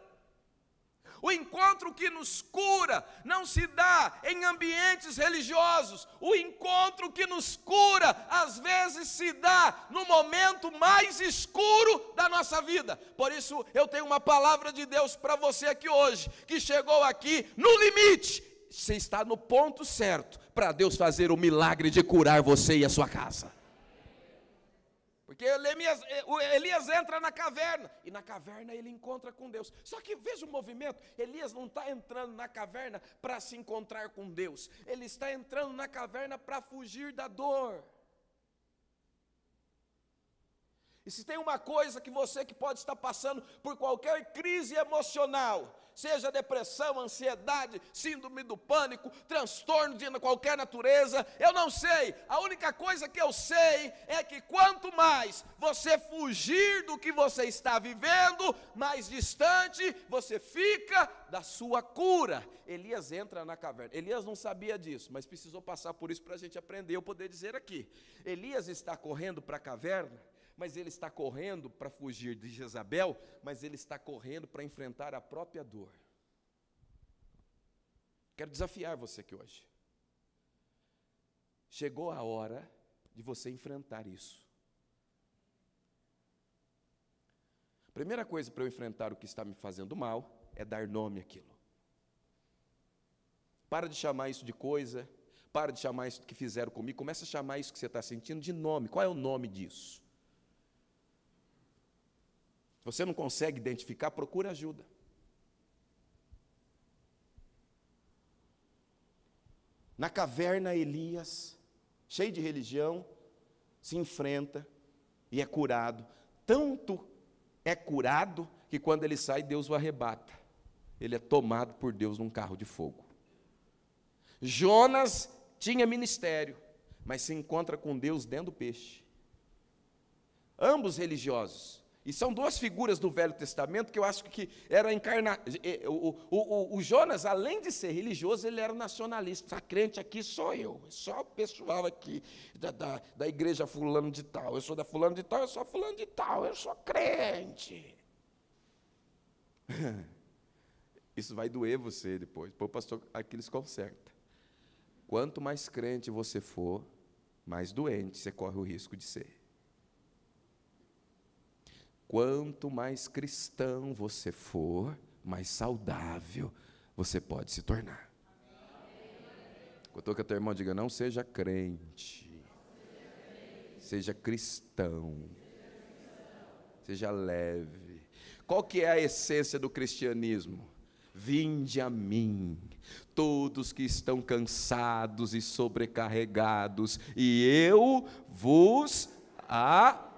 O encontro que nos cura não se dá em ambientes religiosos. O encontro que nos cura, às vezes, se dá no momento mais escuro da nossa vida. Por isso, eu tenho uma palavra de Deus para você aqui hoje, que chegou aqui no limite. Você está no ponto certo para Deus fazer o milagre de curar você e a sua casa. Porque Elias, eh, Elias, entra na caverna, e na caverna ele encontra com Deus. Só que veja o movimento: Elias não está entrando na caverna para se encontrar com Deus, ele está entrando na caverna para fugir da dor. E se tem uma coisa que você que pode estar passando por qualquer crise emocional, seja depressão, ansiedade, síndrome do pânico, transtorno de qualquer natureza, eu não sei. A única coisa que eu sei é que quanto mais você fugir do que você está vivendo, mais distante você fica da sua cura. Elias entra na caverna. Elias não sabia disso, mas precisou passar por isso para a gente aprender. Eu poder dizer aqui: Elias está correndo para a caverna mas ele está correndo para fugir de Jezabel, mas ele está correndo para enfrentar a própria dor. Quero desafiar você aqui hoje. Chegou a hora de você enfrentar isso. Primeira coisa para eu enfrentar o que está me fazendo mal é dar nome àquilo. Para de chamar isso de coisa, para de chamar isso que fizeram comigo, começa a chamar isso que você está sentindo de nome. Qual é o nome disso? Se você não consegue identificar, procure ajuda. Na caverna, Elias, cheio de religião, se enfrenta e é curado. Tanto é curado que quando ele sai, Deus o arrebata. Ele é tomado por Deus num carro de fogo. Jonas tinha ministério, mas se encontra com Deus dentro do peixe. Ambos religiosos, e são duas figuras do Velho Testamento que eu acho que era encarnar. O, o, o, o, Jonas, além de ser religioso, ele era nacionalista. A crente aqui sou eu, só o pessoal aqui da, da, da igreja fulano de tal. Eu sou da fulano de tal, eu sou fulano de tal, eu sou crente. Isso vai doer você depois. Pô, pastor, Aquiles conserta. Quanto mais crente você for, mais doente você corre o risco de ser. Quanto mais cristão você for, mais saudável você pode se tornar. Estou com a tua irmã, diga, não seja crente, seja cristão, seja leve. Qual que é a essência do cristianismo? Vinde a mim, todos que estão cansados e sobrecarregados, e eu vos a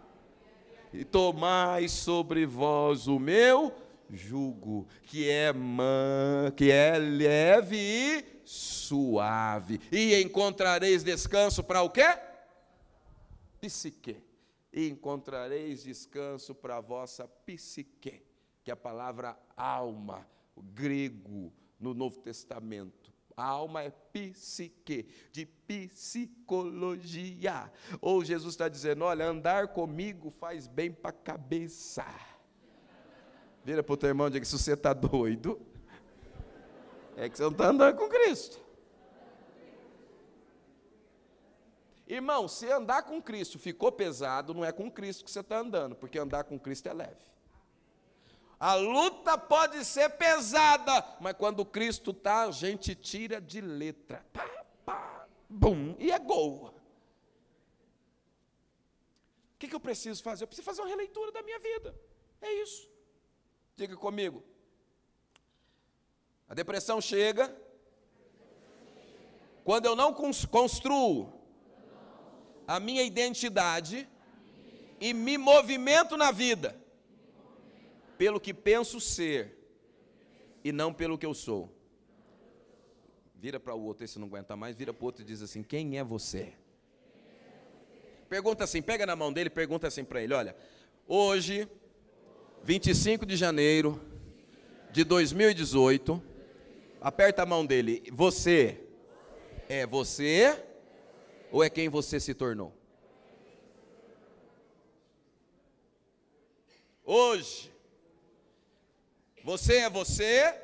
e tomai sobre vós o meu jugo, que é man, que é leve e suave, e encontrareis descanso para o quê? Psique. E encontrareis descanso para a vossa psique, que é a palavra alma, grego no Novo Testamento a alma é psique, de psicologia. Ou Jesus está dizendo: olha, andar comigo faz bem para a cabeça. Vira para o teu irmão e diga: se você está doido, é que você não está andando com Cristo. Irmão, se andar com Cristo ficou pesado, não é com Cristo que você está andando, porque andar com Cristo é leve. A luta pode ser pesada, mas quando Cristo está, a gente tira de letra. Pá, pá, bum, e é gol. O que, que eu preciso fazer? Eu preciso fazer uma releitura da minha vida. É isso. Diga comigo. A depressão chega quando eu não construo a minha identidade e me movimento na vida pelo que penso ser e não pelo que eu sou. Vira para o outro, esse não aguenta mais, vira para o outro e diz assim: Quem é você? Pergunta assim, pega na mão dele, pergunta assim para ele: Olha, hoje, 25 de janeiro de 2018, aperta a mão dele, você é você ou é quem você se tornou? Hoje, você é você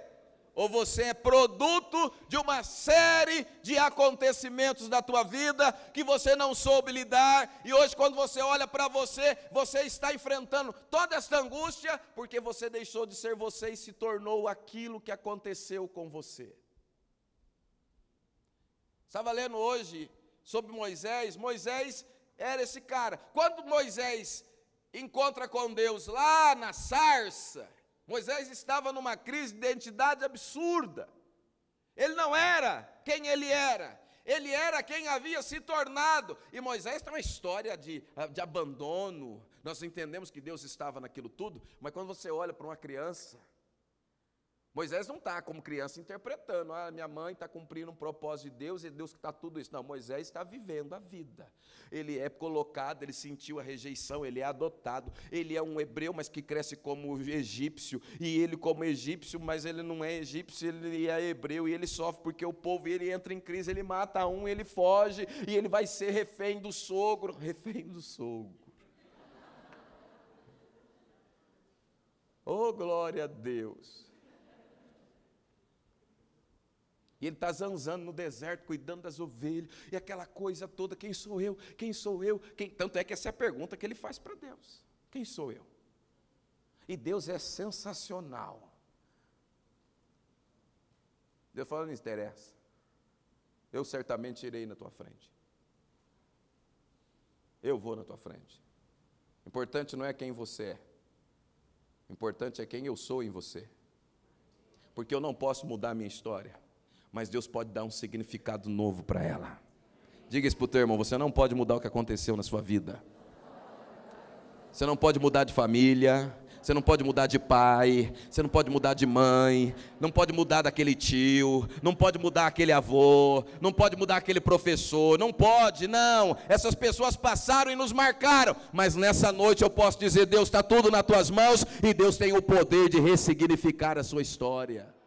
ou você é produto de uma série de acontecimentos da tua vida que você não soube lidar, e hoje, quando você olha para você, você está enfrentando toda essa angústia, porque você deixou de ser você e se tornou aquilo que aconteceu com você. Estava lendo hoje sobre Moisés, Moisés era esse cara. Quando Moisés encontra com Deus lá na sarça, Moisés estava numa crise de identidade absurda. Ele não era quem ele era, ele era quem havia se tornado. E Moisés tem uma história de, de abandono. Nós entendemos que Deus estava naquilo tudo, mas quando você olha para uma criança, Moisés não está como criança interpretando, ah, minha mãe está cumprindo um propósito de Deus e Deus que está tudo isso. Não, Moisés está vivendo a vida. Ele é colocado, ele sentiu a rejeição, ele é adotado. Ele é um hebreu, mas que cresce como egípcio. E ele, como egípcio, mas ele não é egípcio, ele é hebreu e ele sofre porque o povo, ele entra em crise, ele mata um, ele foge e ele vai ser refém do sogro. Refém do sogro. Oh, glória a Deus. E ele está zanzando no deserto, cuidando das ovelhas, e aquela coisa toda: quem sou eu? Quem sou eu? Quem... Tanto é que essa é a pergunta que ele faz para Deus: quem sou eu? E Deus é sensacional. Deus fala: não interessa, eu certamente irei na tua frente. Eu vou na tua frente. Importante não é quem você é, importante é quem eu sou em você, porque eu não posso mudar a minha história mas Deus pode dar um significado novo para ela. Diga isso para o teu irmão: você não pode mudar o que aconteceu na sua vida. Você não pode mudar de família, você não pode mudar de pai, você não pode mudar de mãe, não pode mudar daquele tio, não pode mudar aquele avô, não pode mudar aquele professor, não pode, não. Essas pessoas passaram e nos marcaram, mas nessa noite eu posso dizer: Deus está tudo nas tuas mãos e Deus tem o poder de ressignificar a sua história.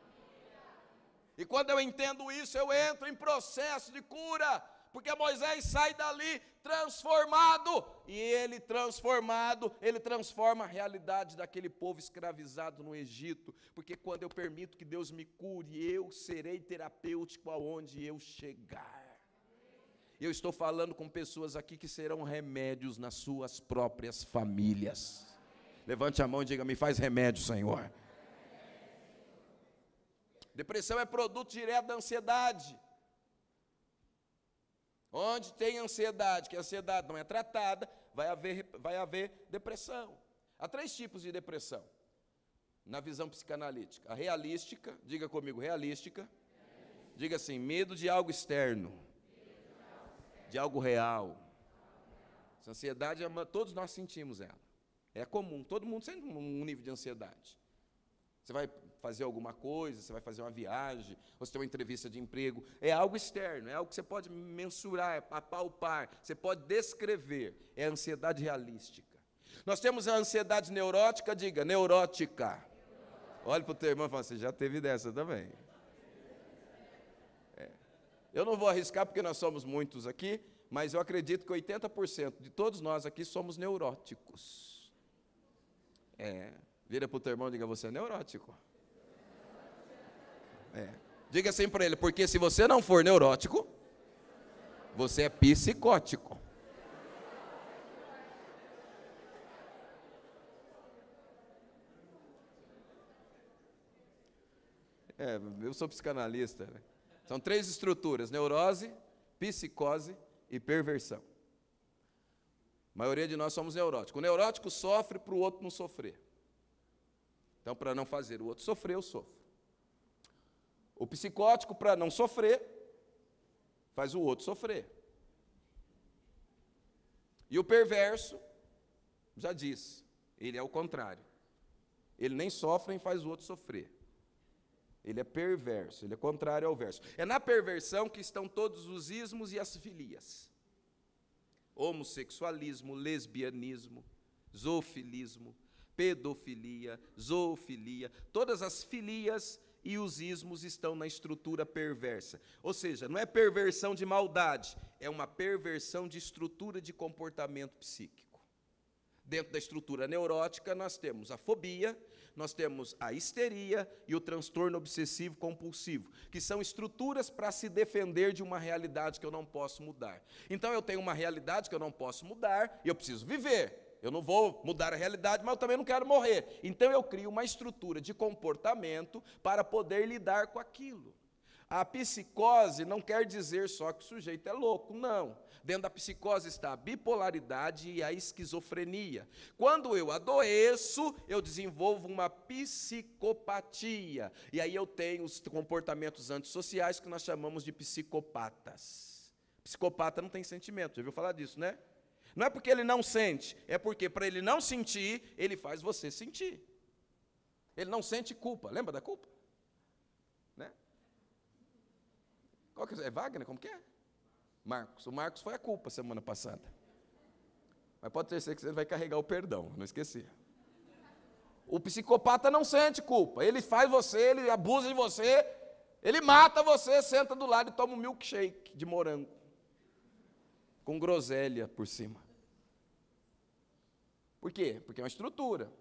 E quando eu entendo isso, eu entro em processo de cura, porque Moisés sai dali transformado, e ele transformado, ele transforma a realidade daquele povo escravizado no Egito, porque quando eu permito que Deus me cure, eu serei terapêutico aonde eu chegar. Eu estou falando com pessoas aqui que serão remédios nas suas próprias famílias. Levante a mão e diga: Me faz remédio, Senhor. Depressão é produto direto da ansiedade. Onde tem ansiedade, que a ansiedade não é tratada, vai haver, vai haver depressão. Há três tipos de depressão na visão psicanalítica: a realística, diga comigo, realística. Diga assim: medo de algo externo, de algo real. Essa ansiedade, é todos nós sentimos ela. É comum, todo mundo sente um nível de ansiedade. Você vai fazer alguma coisa, você vai fazer uma viagem, você tem uma entrevista de emprego. É algo externo, é algo que você pode mensurar, é apalpar, você pode descrever. É a ansiedade realística. Nós temos a ansiedade neurótica, diga, neurótica. Olhe para o teu irmão e fala, você já teve dessa também. É. Eu não vou arriscar porque nós somos muitos aqui, mas eu acredito que 80% de todos nós aqui somos neuróticos. É. Vira para o teu irmão e diga: Você é neurótico. É. Diga assim para ele: Porque se você não for neurótico, você é psicótico. É, eu sou psicanalista. Né? São três estruturas: neurose, psicose e perversão. A maioria de nós somos neuróticos. O neurótico sofre para o outro não sofrer. Então, para não fazer o outro sofrer, eu sofro. O psicótico, para não sofrer, faz o outro sofrer. E o perverso, já disse, ele é o contrário. Ele nem sofre nem faz o outro sofrer. Ele é perverso, ele é contrário ao verso. É na perversão que estão todos os ismos e as filias: homossexualismo, lesbianismo, zoofilismo, pedofilia, zoofilia, todas as filias e os ismos estão na estrutura perversa. Ou seja, não é perversão de maldade, é uma perversão de estrutura de comportamento psíquico. Dentro da estrutura neurótica, nós temos a fobia, nós temos a histeria e o transtorno obsessivo compulsivo, que são estruturas para se defender de uma realidade que eu não posso mudar. Então eu tenho uma realidade que eu não posso mudar e eu preciso viver. Eu não vou mudar a realidade, mas eu também não quero morrer. Então eu crio uma estrutura de comportamento para poder lidar com aquilo. A psicose não quer dizer só que o sujeito é louco, não. Dentro da psicose está a bipolaridade e a esquizofrenia. Quando eu adoeço, eu desenvolvo uma psicopatia. E aí eu tenho os comportamentos antissociais que nós chamamos de psicopatas. Psicopata não tem sentimento, já ouviu falar disso, né? Não é porque ele não sente, é porque para ele não sentir, ele faz você sentir. Ele não sente culpa, lembra da culpa? Qual que é? é Wagner? Como que é? Marcos. O Marcos foi a culpa semana passada. Mas pode ter certeza que você vai carregar o perdão, não esqueci. O psicopata não sente culpa. Ele faz você, ele abusa de você, ele mata você, senta do lado e toma um milkshake de morango. Com groselha por cima. Por quê? Porque é uma estrutura.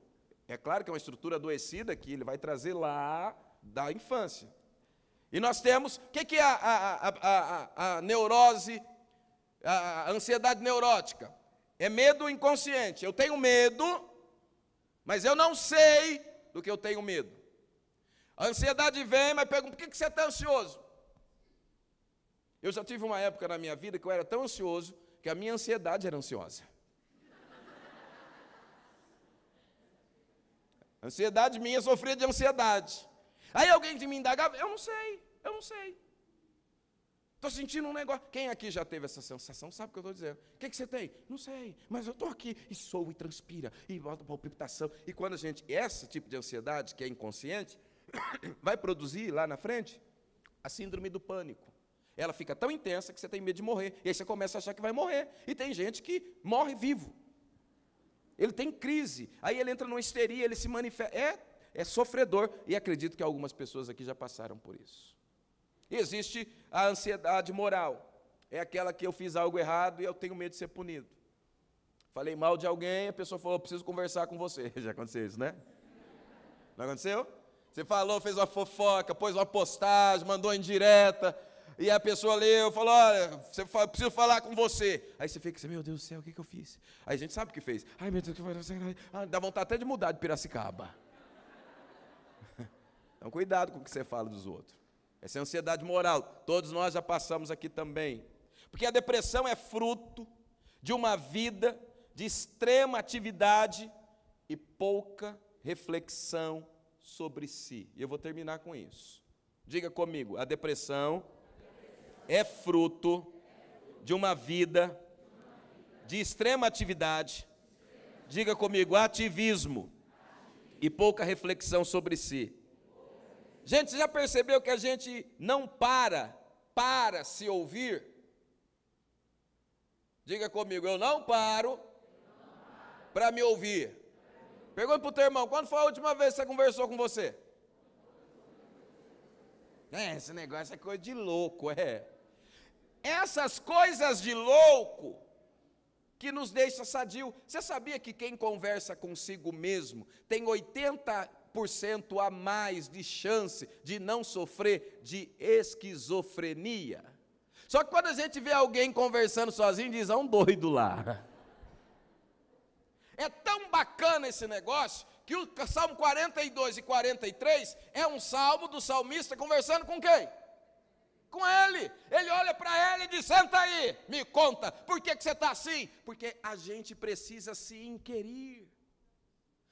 É claro que é uma estrutura adoecida que ele vai trazer lá da infância. E nós temos, o que, que é a, a, a, a, neurose, a ansiedade neurótica? É medo inconsciente. Eu tenho medo, mas eu não sei do que eu tenho medo. A ansiedade vem, mas pergunta, por que, que você está ansioso? Eu já tive uma época na minha vida que eu era tão ansioso que a minha ansiedade era ansiosa. Ansiedade minha sofria de ansiedade. Aí alguém de me indagava, eu não sei, eu não sei. Estou sentindo um negócio. Quem aqui já teve essa sensação sabe o que eu estou dizendo. O que, que você tem? Não sei, mas eu estou aqui e sou e transpira e volta palpitação. E quando a gente, esse tipo de ansiedade, que é inconsciente, vai produzir lá na frente a síndrome do pânico. Ela fica tão intensa que você tem medo de morrer. E aí você começa a achar que vai morrer. E tem gente que morre vivo. Ele tem crise. Aí ele entra numa histeria, ele se manifesta. É é sofredor e acredito que algumas pessoas aqui já passaram por isso. E existe a ansiedade moral. É aquela que eu fiz algo errado e eu tenho medo de ser punido. Falei mal de alguém, a pessoa falou: preciso conversar com você. Já aconteceu isso, né? Não aconteceu? Você falou, fez uma fofoca, pôs uma postagem, mandou em direta, e a pessoa leu, falou: Olha, você fala, preciso falar com você. Aí você fica assim: Meu Deus do céu, o que, que eu fiz? Aí a gente sabe o que fez. Ai, meu Deus, o que foi? Ah, dá vontade até de mudar de Piracicaba. Então, cuidado com o que você fala dos outros. Essa é ansiedade moral. Todos nós já passamos aqui também. Porque a depressão é fruto de uma vida de extrema atividade e pouca reflexão sobre si. E eu vou terminar com isso. Diga comigo: a depressão é fruto de uma vida de extrema atividade. Diga comigo: ativismo e pouca reflexão sobre si. Gente, você já percebeu que a gente não para para se ouvir? Diga comigo, eu não paro para me ouvir. Pergunta para o teu irmão, quando foi a última vez que você conversou com você? É, esse negócio é coisa de louco, é. Essas coisas de louco que nos deixa sadio. Você sabia que quem conversa consigo mesmo tem 80 cento a mais de chance de não sofrer de esquizofrenia. Só que quando a gente vê alguém conversando sozinho, diz: é um doido lá. É tão bacana esse negócio que o Salmo 42 e 43 é um salmo do salmista conversando com quem? Com ele. Ele olha para ele e diz: Senta aí, me conta, por que, que você está assim? Porque a gente precisa se inquirir.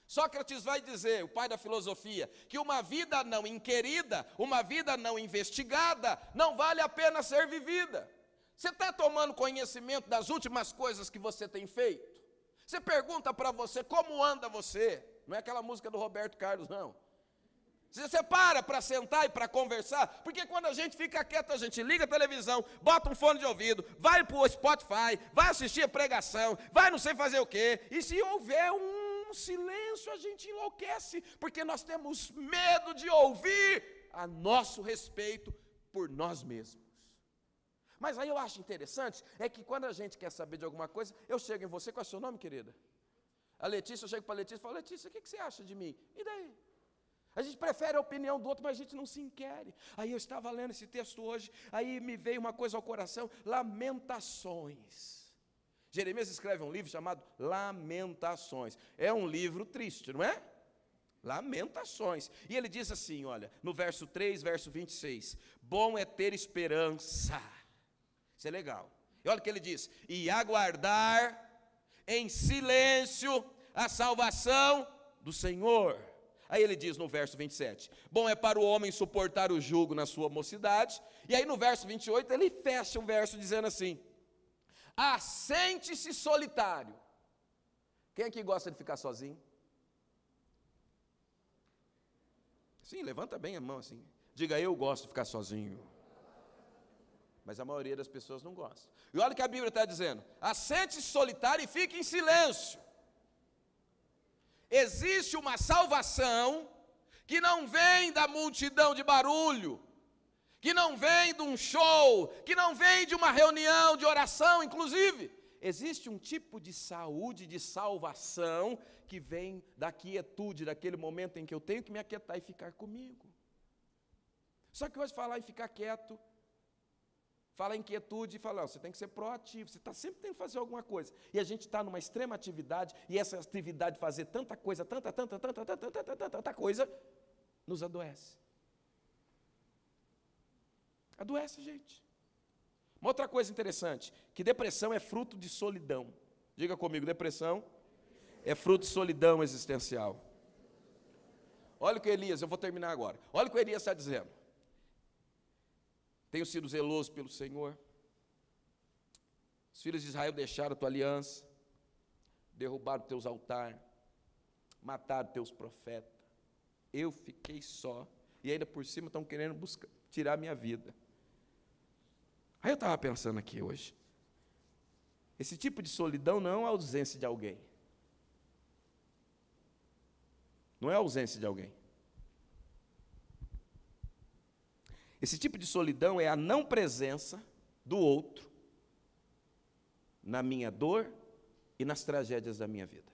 Sócrates vai dizer, o pai da filosofia, que uma vida não inquirida, uma vida não investigada, não vale a pena ser vivida. Você está tomando conhecimento das últimas coisas que você tem feito? Você pergunta para você como anda você? Não é aquela música do Roberto Carlos, não. Você para para sentar e para conversar, porque quando a gente fica quieto, a gente liga a televisão, bota um fone de ouvido, vai para o Spotify, vai assistir a pregação, vai não sei fazer o quê, e se houver um silêncio, a gente enlouquece, porque nós temos medo de ouvir a nosso respeito por nós mesmos. Mas aí eu acho interessante é que quando a gente quer saber de alguma coisa, eu chego em você, qual é o seu nome, querida? A Letícia, eu chego para a Letícia e falo, Letícia, o que, que você acha de mim? E daí? A gente prefere a opinião do outro, mas a gente não se inquere. Aí eu estava lendo esse texto hoje, aí me veio uma coisa ao coração: Lamentações. Jeremias escreve um livro chamado Lamentações. É um livro triste, não é? Lamentações. E ele diz assim: olha, no verso 3, verso 26. Bom é ter esperança. Isso é legal. E olha o que ele diz: e aguardar em silêncio a salvação do Senhor. Aí ele diz no verso 27: Bom é para o homem suportar o jugo na sua mocidade. E aí no verso 28 ele fecha o verso dizendo assim: Assente-se solitário. Quem aqui gosta de ficar sozinho? Sim, levanta bem a mão assim. Diga, eu gosto de ficar sozinho. Mas a maioria das pessoas não gosta. E olha o que a Bíblia está dizendo: assente-se solitário e fique em silêncio existe uma salvação que não vem da multidão de barulho, que não vem de um show, que não vem de uma reunião de oração, inclusive. Existe um tipo de saúde, de salvação, que vem da quietude, daquele momento em que eu tenho que me aquietar e ficar comigo. Só que hoje falar e ficar quieto fala inquietude e fala, você tem que ser proativo, você está sempre tendo que fazer alguma coisa. E a gente está numa extrema atividade, e essa atividade de fazer tanta coisa, tanta, tanta, tanta, tanta, tanta, tanta, tanta coisa, nos adoece. Adoece, gente. Uma outra coisa interessante, que depressão é fruto de solidão. Diga comigo, depressão é fruto de solidão existencial. Olha o que Elias, eu vou terminar agora. Olha o que Elias está dizendo. Tenho sido zeloso pelo Senhor. Os filhos de Israel deixaram a tua aliança, derrubaram teus altares, mataram teus profetas. Eu fiquei só. E ainda por cima estão querendo buscar, tirar a minha vida. Aí eu estava pensando aqui hoje. Esse tipo de solidão não é a ausência de alguém. Não é a ausência de alguém. Esse tipo de solidão é a não presença do outro na minha dor e nas tragédias da minha vida.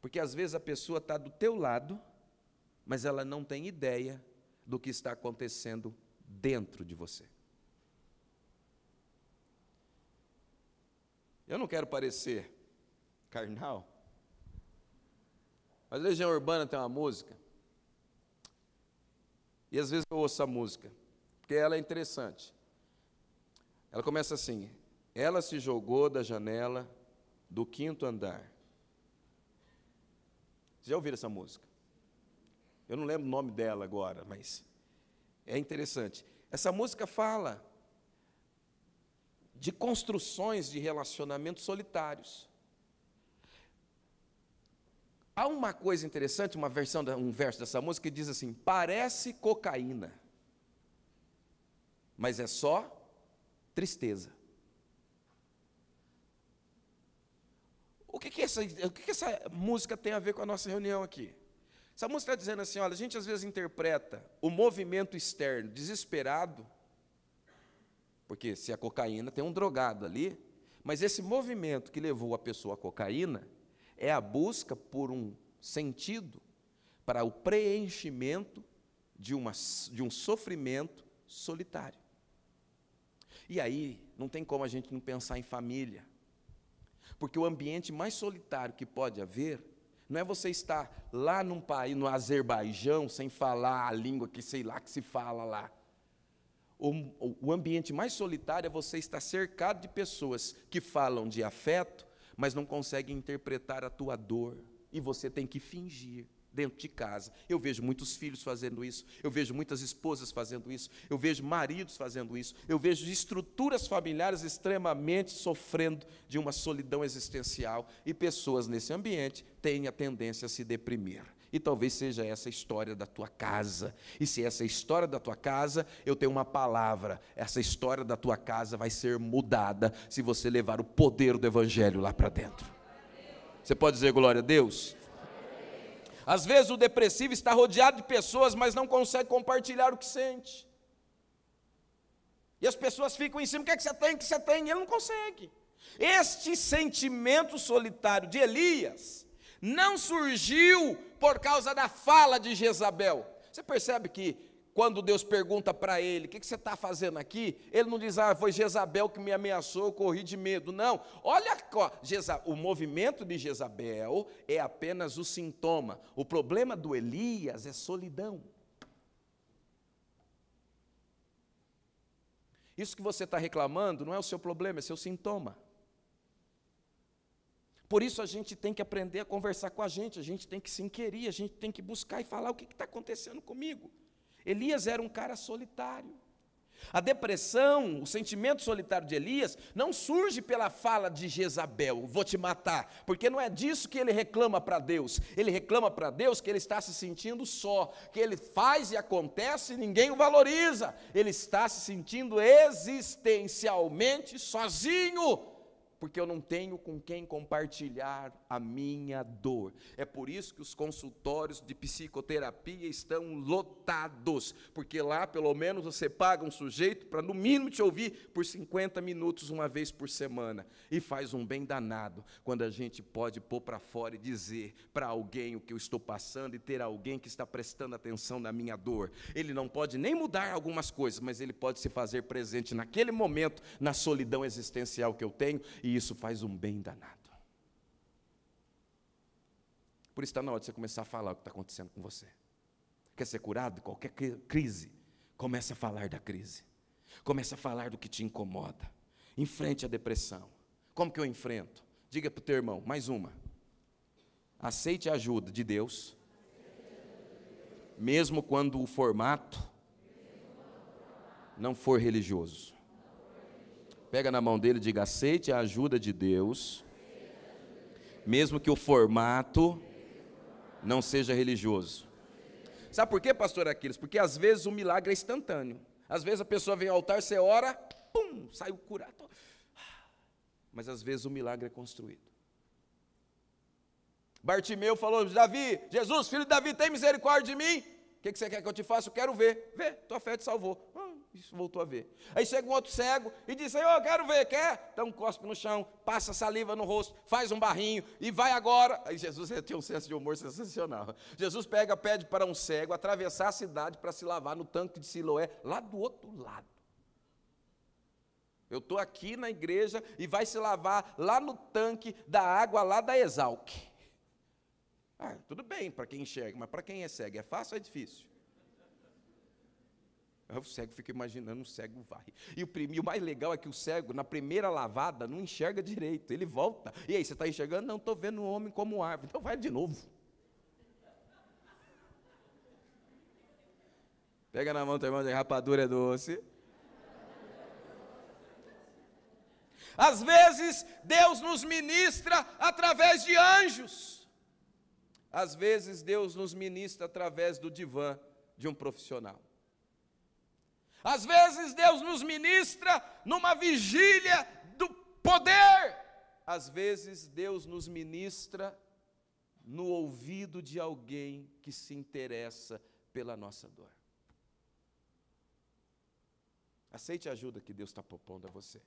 Porque às vezes a pessoa está do teu lado, mas ela não tem ideia do que está acontecendo dentro de você. Eu não quero parecer carnal, mas a Legião Urbana tem uma música e às vezes eu ouço a música, porque ela é interessante. Ela começa assim: Ela se jogou da janela do quinto andar. Vocês já ouviram essa música? Eu não lembro o nome dela agora, mas é interessante. Essa música fala de construções de relacionamentos solitários. Há uma coisa interessante, uma versão, um verso dessa música que diz assim: parece cocaína, mas é só tristeza. O que, que, essa, o que, que essa música tem a ver com a nossa reunião aqui? Essa música está dizendo assim: olha, a gente às vezes interpreta o movimento externo desesperado, porque se a cocaína tem um drogado ali, mas esse movimento que levou a pessoa à cocaína é a busca por um sentido para o preenchimento de, uma, de um sofrimento solitário. E aí, não tem como a gente não pensar em família. Porque o ambiente mais solitário que pode haver não é você estar lá num país, no Azerbaijão, sem falar a língua que sei lá que se fala lá. O, o ambiente mais solitário é você estar cercado de pessoas que falam de afeto, mas não conseguem interpretar a tua dor, e você tem que fingir dentro de casa. Eu vejo muitos filhos fazendo isso, eu vejo muitas esposas fazendo isso, eu vejo maridos fazendo isso, eu vejo estruturas familiares extremamente sofrendo de uma solidão existencial e pessoas nesse ambiente têm a tendência a se deprimir. E talvez seja essa a história da tua casa. E se essa é a história da tua casa, eu tenho uma palavra: essa história da tua casa vai ser mudada se você levar o poder do Evangelho lá para dentro. Você pode dizer glória a Deus? Às vezes o depressivo está rodeado de pessoas, mas não consegue compartilhar o que sente. E as pessoas ficam em cima: o que, é que você tem? O que você tem? E ele não consegue. Este sentimento solitário de Elias não surgiu por causa da fala de Jezabel. Você percebe que quando Deus pergunta para ele: O que, que você está fazendo aqui? Ele não diz: Ah, foi Jezabel que me ameaçou, eu corri de medo. Não, olha o movimento de Jezabel é apenas o sintoma. O problema do Elias é solidão. Isso que você está reclamando não é o seu problema, é seu sintoma. Por isso a gente tem que aprender a conversar com a gente, a gente tem que se inquirir, a gente tem que buscar e falar o que está acontecendo comigo. Elias era um cara solitário. A depressão, o sentimento solitário de Elias, não surge pela fala de Jezabel, vou te matar, porque não é disso que ele reclama para Deus. Ele reclama para Deus que ele está se sentindo só, que ele faz e acontece e ninguém o valoriza. Ele está se sentindo existencialmente sozinho porque eu não tenho com quem compartilhar a minha dor. É por isso que os consultórios de psicoterapia estão lotados, porque lá pelo menos você paga um sujeito para no mínimo te ouvir por 50 minutos uma vez por semana e faz um bem danado quando a gente pode pôr para fora e dizer para alguém o que eu estou passando e ter alguém que está prestando atenção na minha dor. Ele não pode nem mudar algumas coisas, mas ele pode se fazer presente naquele momento na solidão existencial que eu tenho e isso faz um bem danado. Por isso está na hora de você começar a falar o que está acontecendo com você. Quer ser curado de qualquer crise? Comece a falar da crise. Comece a falar do que te incomoda. Enfrente a depressão. Como que eu enfrento? Diga para o teu irmão, mais uma. Aceite a ajuda de Deus, mesmo quando o formato não for religioso. Pega na mão dele e diga: aceite a ajuda de Deus, mesmo que o formato não seja religioso. Sabe por quê, pastor Aquiles? Porque às vezes o milagre é instantâneo. Às vezes a pessoa vem ao altar, você ora, pum, saiu curado. Mas às vezes o milagre é construído. Bartimeu falou: Davi, Jesus, filho de Davi, tem misericórdia de mim? O que, que você quer que eu te faça? Eu quero ver. Vê, tua fé te salvou. Isso voltou a ver. Aí chega um outro cego e diz: Senhor, quero ver, quer? Um cospe no chão, passa saliva no rosto, faz um barrinho e vai agora. Aí Jesus tinha um senso de humor sensacional. Jesus pega, pede para um cego atravessar a cidade para se lavar no tanque de Siloé, lá do outro lado. Eu estou aqui na igreja e vai se lavar lá no tanque da água lá da Exalc. Ah, tudo bem para quem enxerga, mas para quem é cego, é fácil ou é difícil? O cego fica imaginando, o cego vai. E o, e o mais legal é que o cego, na primeira lavada, não enxerga direito. Ele volta. E aí, você está enxergando? Não, estou vendo um homem como árvore. Então vai de novo. Pega na mão teu irmão, rapadura é doce. Às vezes, Deus nos ministra através de anjos. Às vezes, Deus nos ministra através do divã de um profissional. Às vezes Deus nos ministra numa vigília do poder. Às vezes Deus nos ministra no ouvido de alguém que se interessa pela nossa dor. Aceite a ajuda que Deus está propondo a você.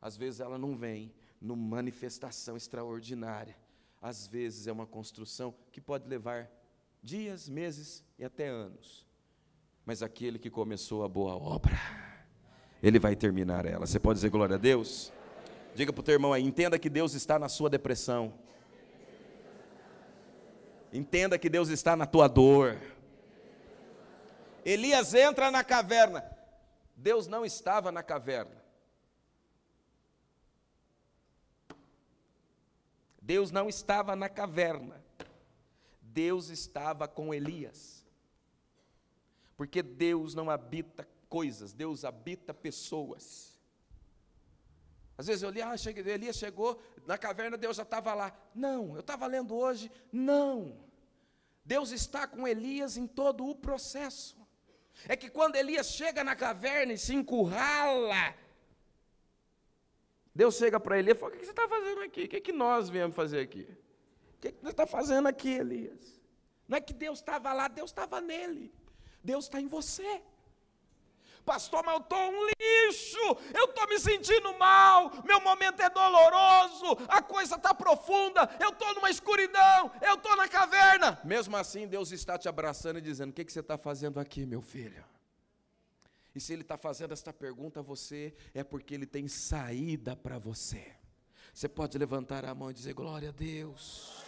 Às vezes ela não vem numa manifestação extraordinária. Às vezes é uma construção que pode levar dias, meses e até anos mas aquele que começou a boa obra, ele vai terminar ela. Você pode dizer glória a Deus? Diga para o teu irmão aí, entenda que Deus está na sua depressão. Entenda que Deus está na tua dor. Elias entra na caverna. Deus não estava na caverna. Deus não estava na caverna. Deus estava com Elias. Porque Deus não habita coisas, Deus habita pessoas. Às vezes eu li, ah, cheguei, Elias chegou na caverna, Deus já estava lá. Não, eu estava lendo hoje, não. Deus está com Elias em todo o processo. É que quando Elias chega na caverna e se encurrala, Deus chega para Elias e fala: O que você está fazendo aqui? O que, é que nós viemos fazer aqui? O que, é que você está fazendo aqui, Elias? Não é que Deus estava lá, Deus estava nele. Deus está em você. Pastor, mas eu estou um lixo, eu estou me sentindo mal, meu momento é doloroso, a coisa está profunda, eu estou numa escuridão, eu estou na caverna. Mesmo assim, Deus está te abraçando e dizendo: O que, que você está fazendo aqui, meu filho? E se Ele está fazendo esta pergunta a você, é porque Ele tem saída para você. Você pode levantar a mão e dizer: Glória a Deus.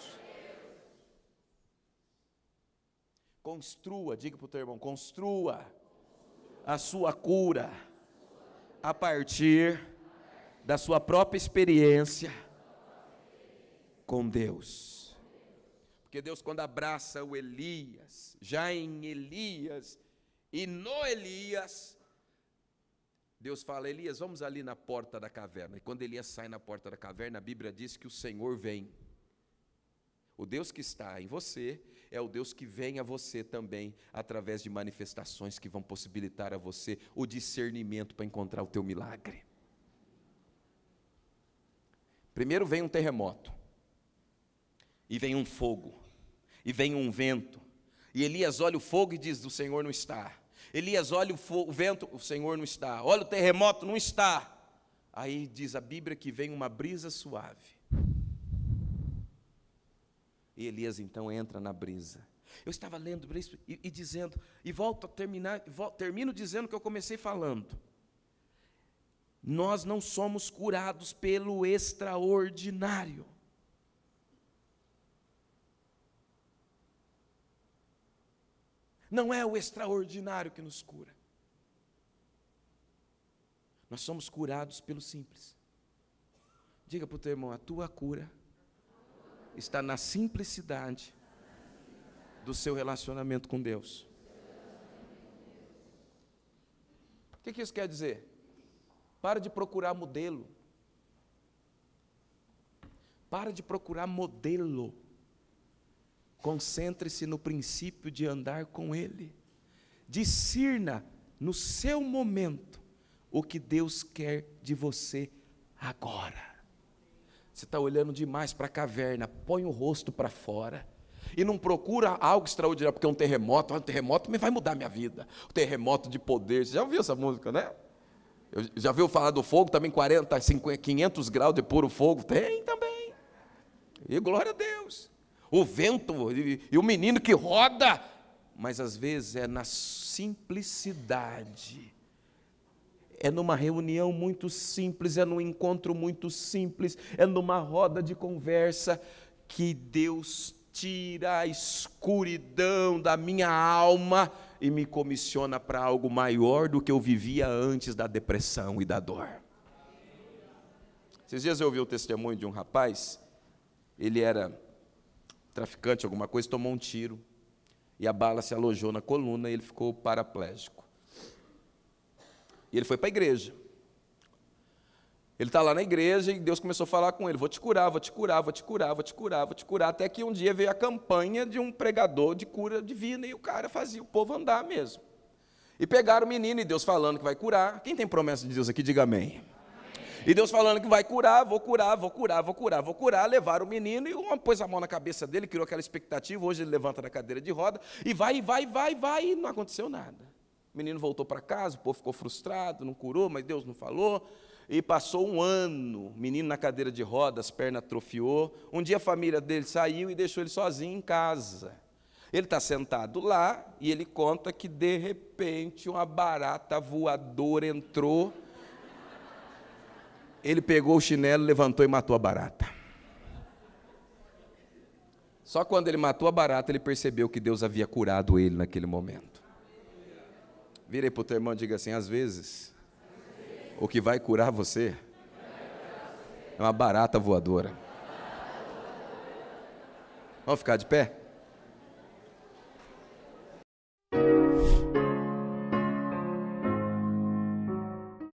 Construa, diga para o teu irmão: construa a sua cura a partir da sua própria experiência com Deus. Porque Deus, quando abraça o Elias, já em Elias e no Elias, Deus fala: Elias, vamos ali na porta da caverna. E quando Elias sai na porta da caverna, a Bíblia diz que o Senhor vem. O Deus que está em você é o Deus que vem a você também através de manifestações que vão possibilitar a você o discernimento para encontrar o teu milagre. Primeiro vem um terremoto, e vem um fogo, e vem um vento, e Elias olha o fogo e diz: O Senhor não está. Elias olha o, o vento, o Senhor não está. Olha o terremoto, não está. Aí diz a Bíblia que vem uma brisa suave. E Elias então entra na brisa. Eu estava lendo isso e, e dizendo, e volto a terminar, volto, termino dizendo que eu comecei falando. Nós não somos curados pelo extraordinário. Não é o extraordinário que nos cura. Nós somos curados pelo simples. Diga para o teu irmão: a tua cura está na simplicidade do seu relacionamento com Deus. O que, isso quer dizer? Para de procurar modelo. Para de procurar modelo. Concentre-se no princípio de andar com Ele. Discirna no seu momento o que Deus quer de você agora. Você está olhando demais para a caverna, põe o rosto para fora. E não procura algo extraordinário, porque um terremoto, um terremoto vai mudar minha vida. O terremoto de poder. Você já ouviu essa música, né? Eu já viu falar do fogo também, 40, 50, 500 graus de puro fogo? Tem também. E glória a Deus. O vento e, e o menino que roda. Mas às vezes é na simplicidade é numa reunião muito simples, é num encontro muito simples, é numa roda de conversa que Deus tira a escuridão da minha alma e me comissiona para algo maior do que eu vivia antes da depressão e da dor. Esses dias eu ouvi o testemunho de um rapaz, ele era traficante, alguma coisa, tomou um tiro e a bala se alojou na coluna e ele ficou paraplégico. E ele foi para a igreja. Ele está lá na igreja e Deus começou a falar com ele: vou te curar, vou te curar, vou te curar, vou te curar, vou te curar. Até que um dia veio a campanha de um pregador de cura divina e o cara fazia o povo andar mesmo. E pegaram o menino e Deus falando que vai curar. Quem tem promessa de Deus aqui, diga amém. E Deus falando que vai curar, vou curar, vou curar, vou curar, vou curar. Levaram o menino e uma pôs a mão na cabeça dele, criou aquela expectativa. Hoje ele levanta da cadeira de roda e vai, vai, vai, vai, e não aconteceu nada. O menino voltou para casa, o povo ficou frustrado, não curou, mas Deus não falou. E passou um ano, menino na cadeira de rodas, perna atrofiou. Um dia a família dele saiu e deixou ele sozinho em casa. Ele está sentado lá e ele conta que de repente uma barata voadora entrou. Ele pegou o chinelo, levantou e matou a barata. Só quando ele matou a barata, ele percebeu que Deus havia curado ele naquele momento. Vire para o teu irmão e diga assim: às vezes, o que vai curar você é uma barata voadora. Vamos ficar de pé?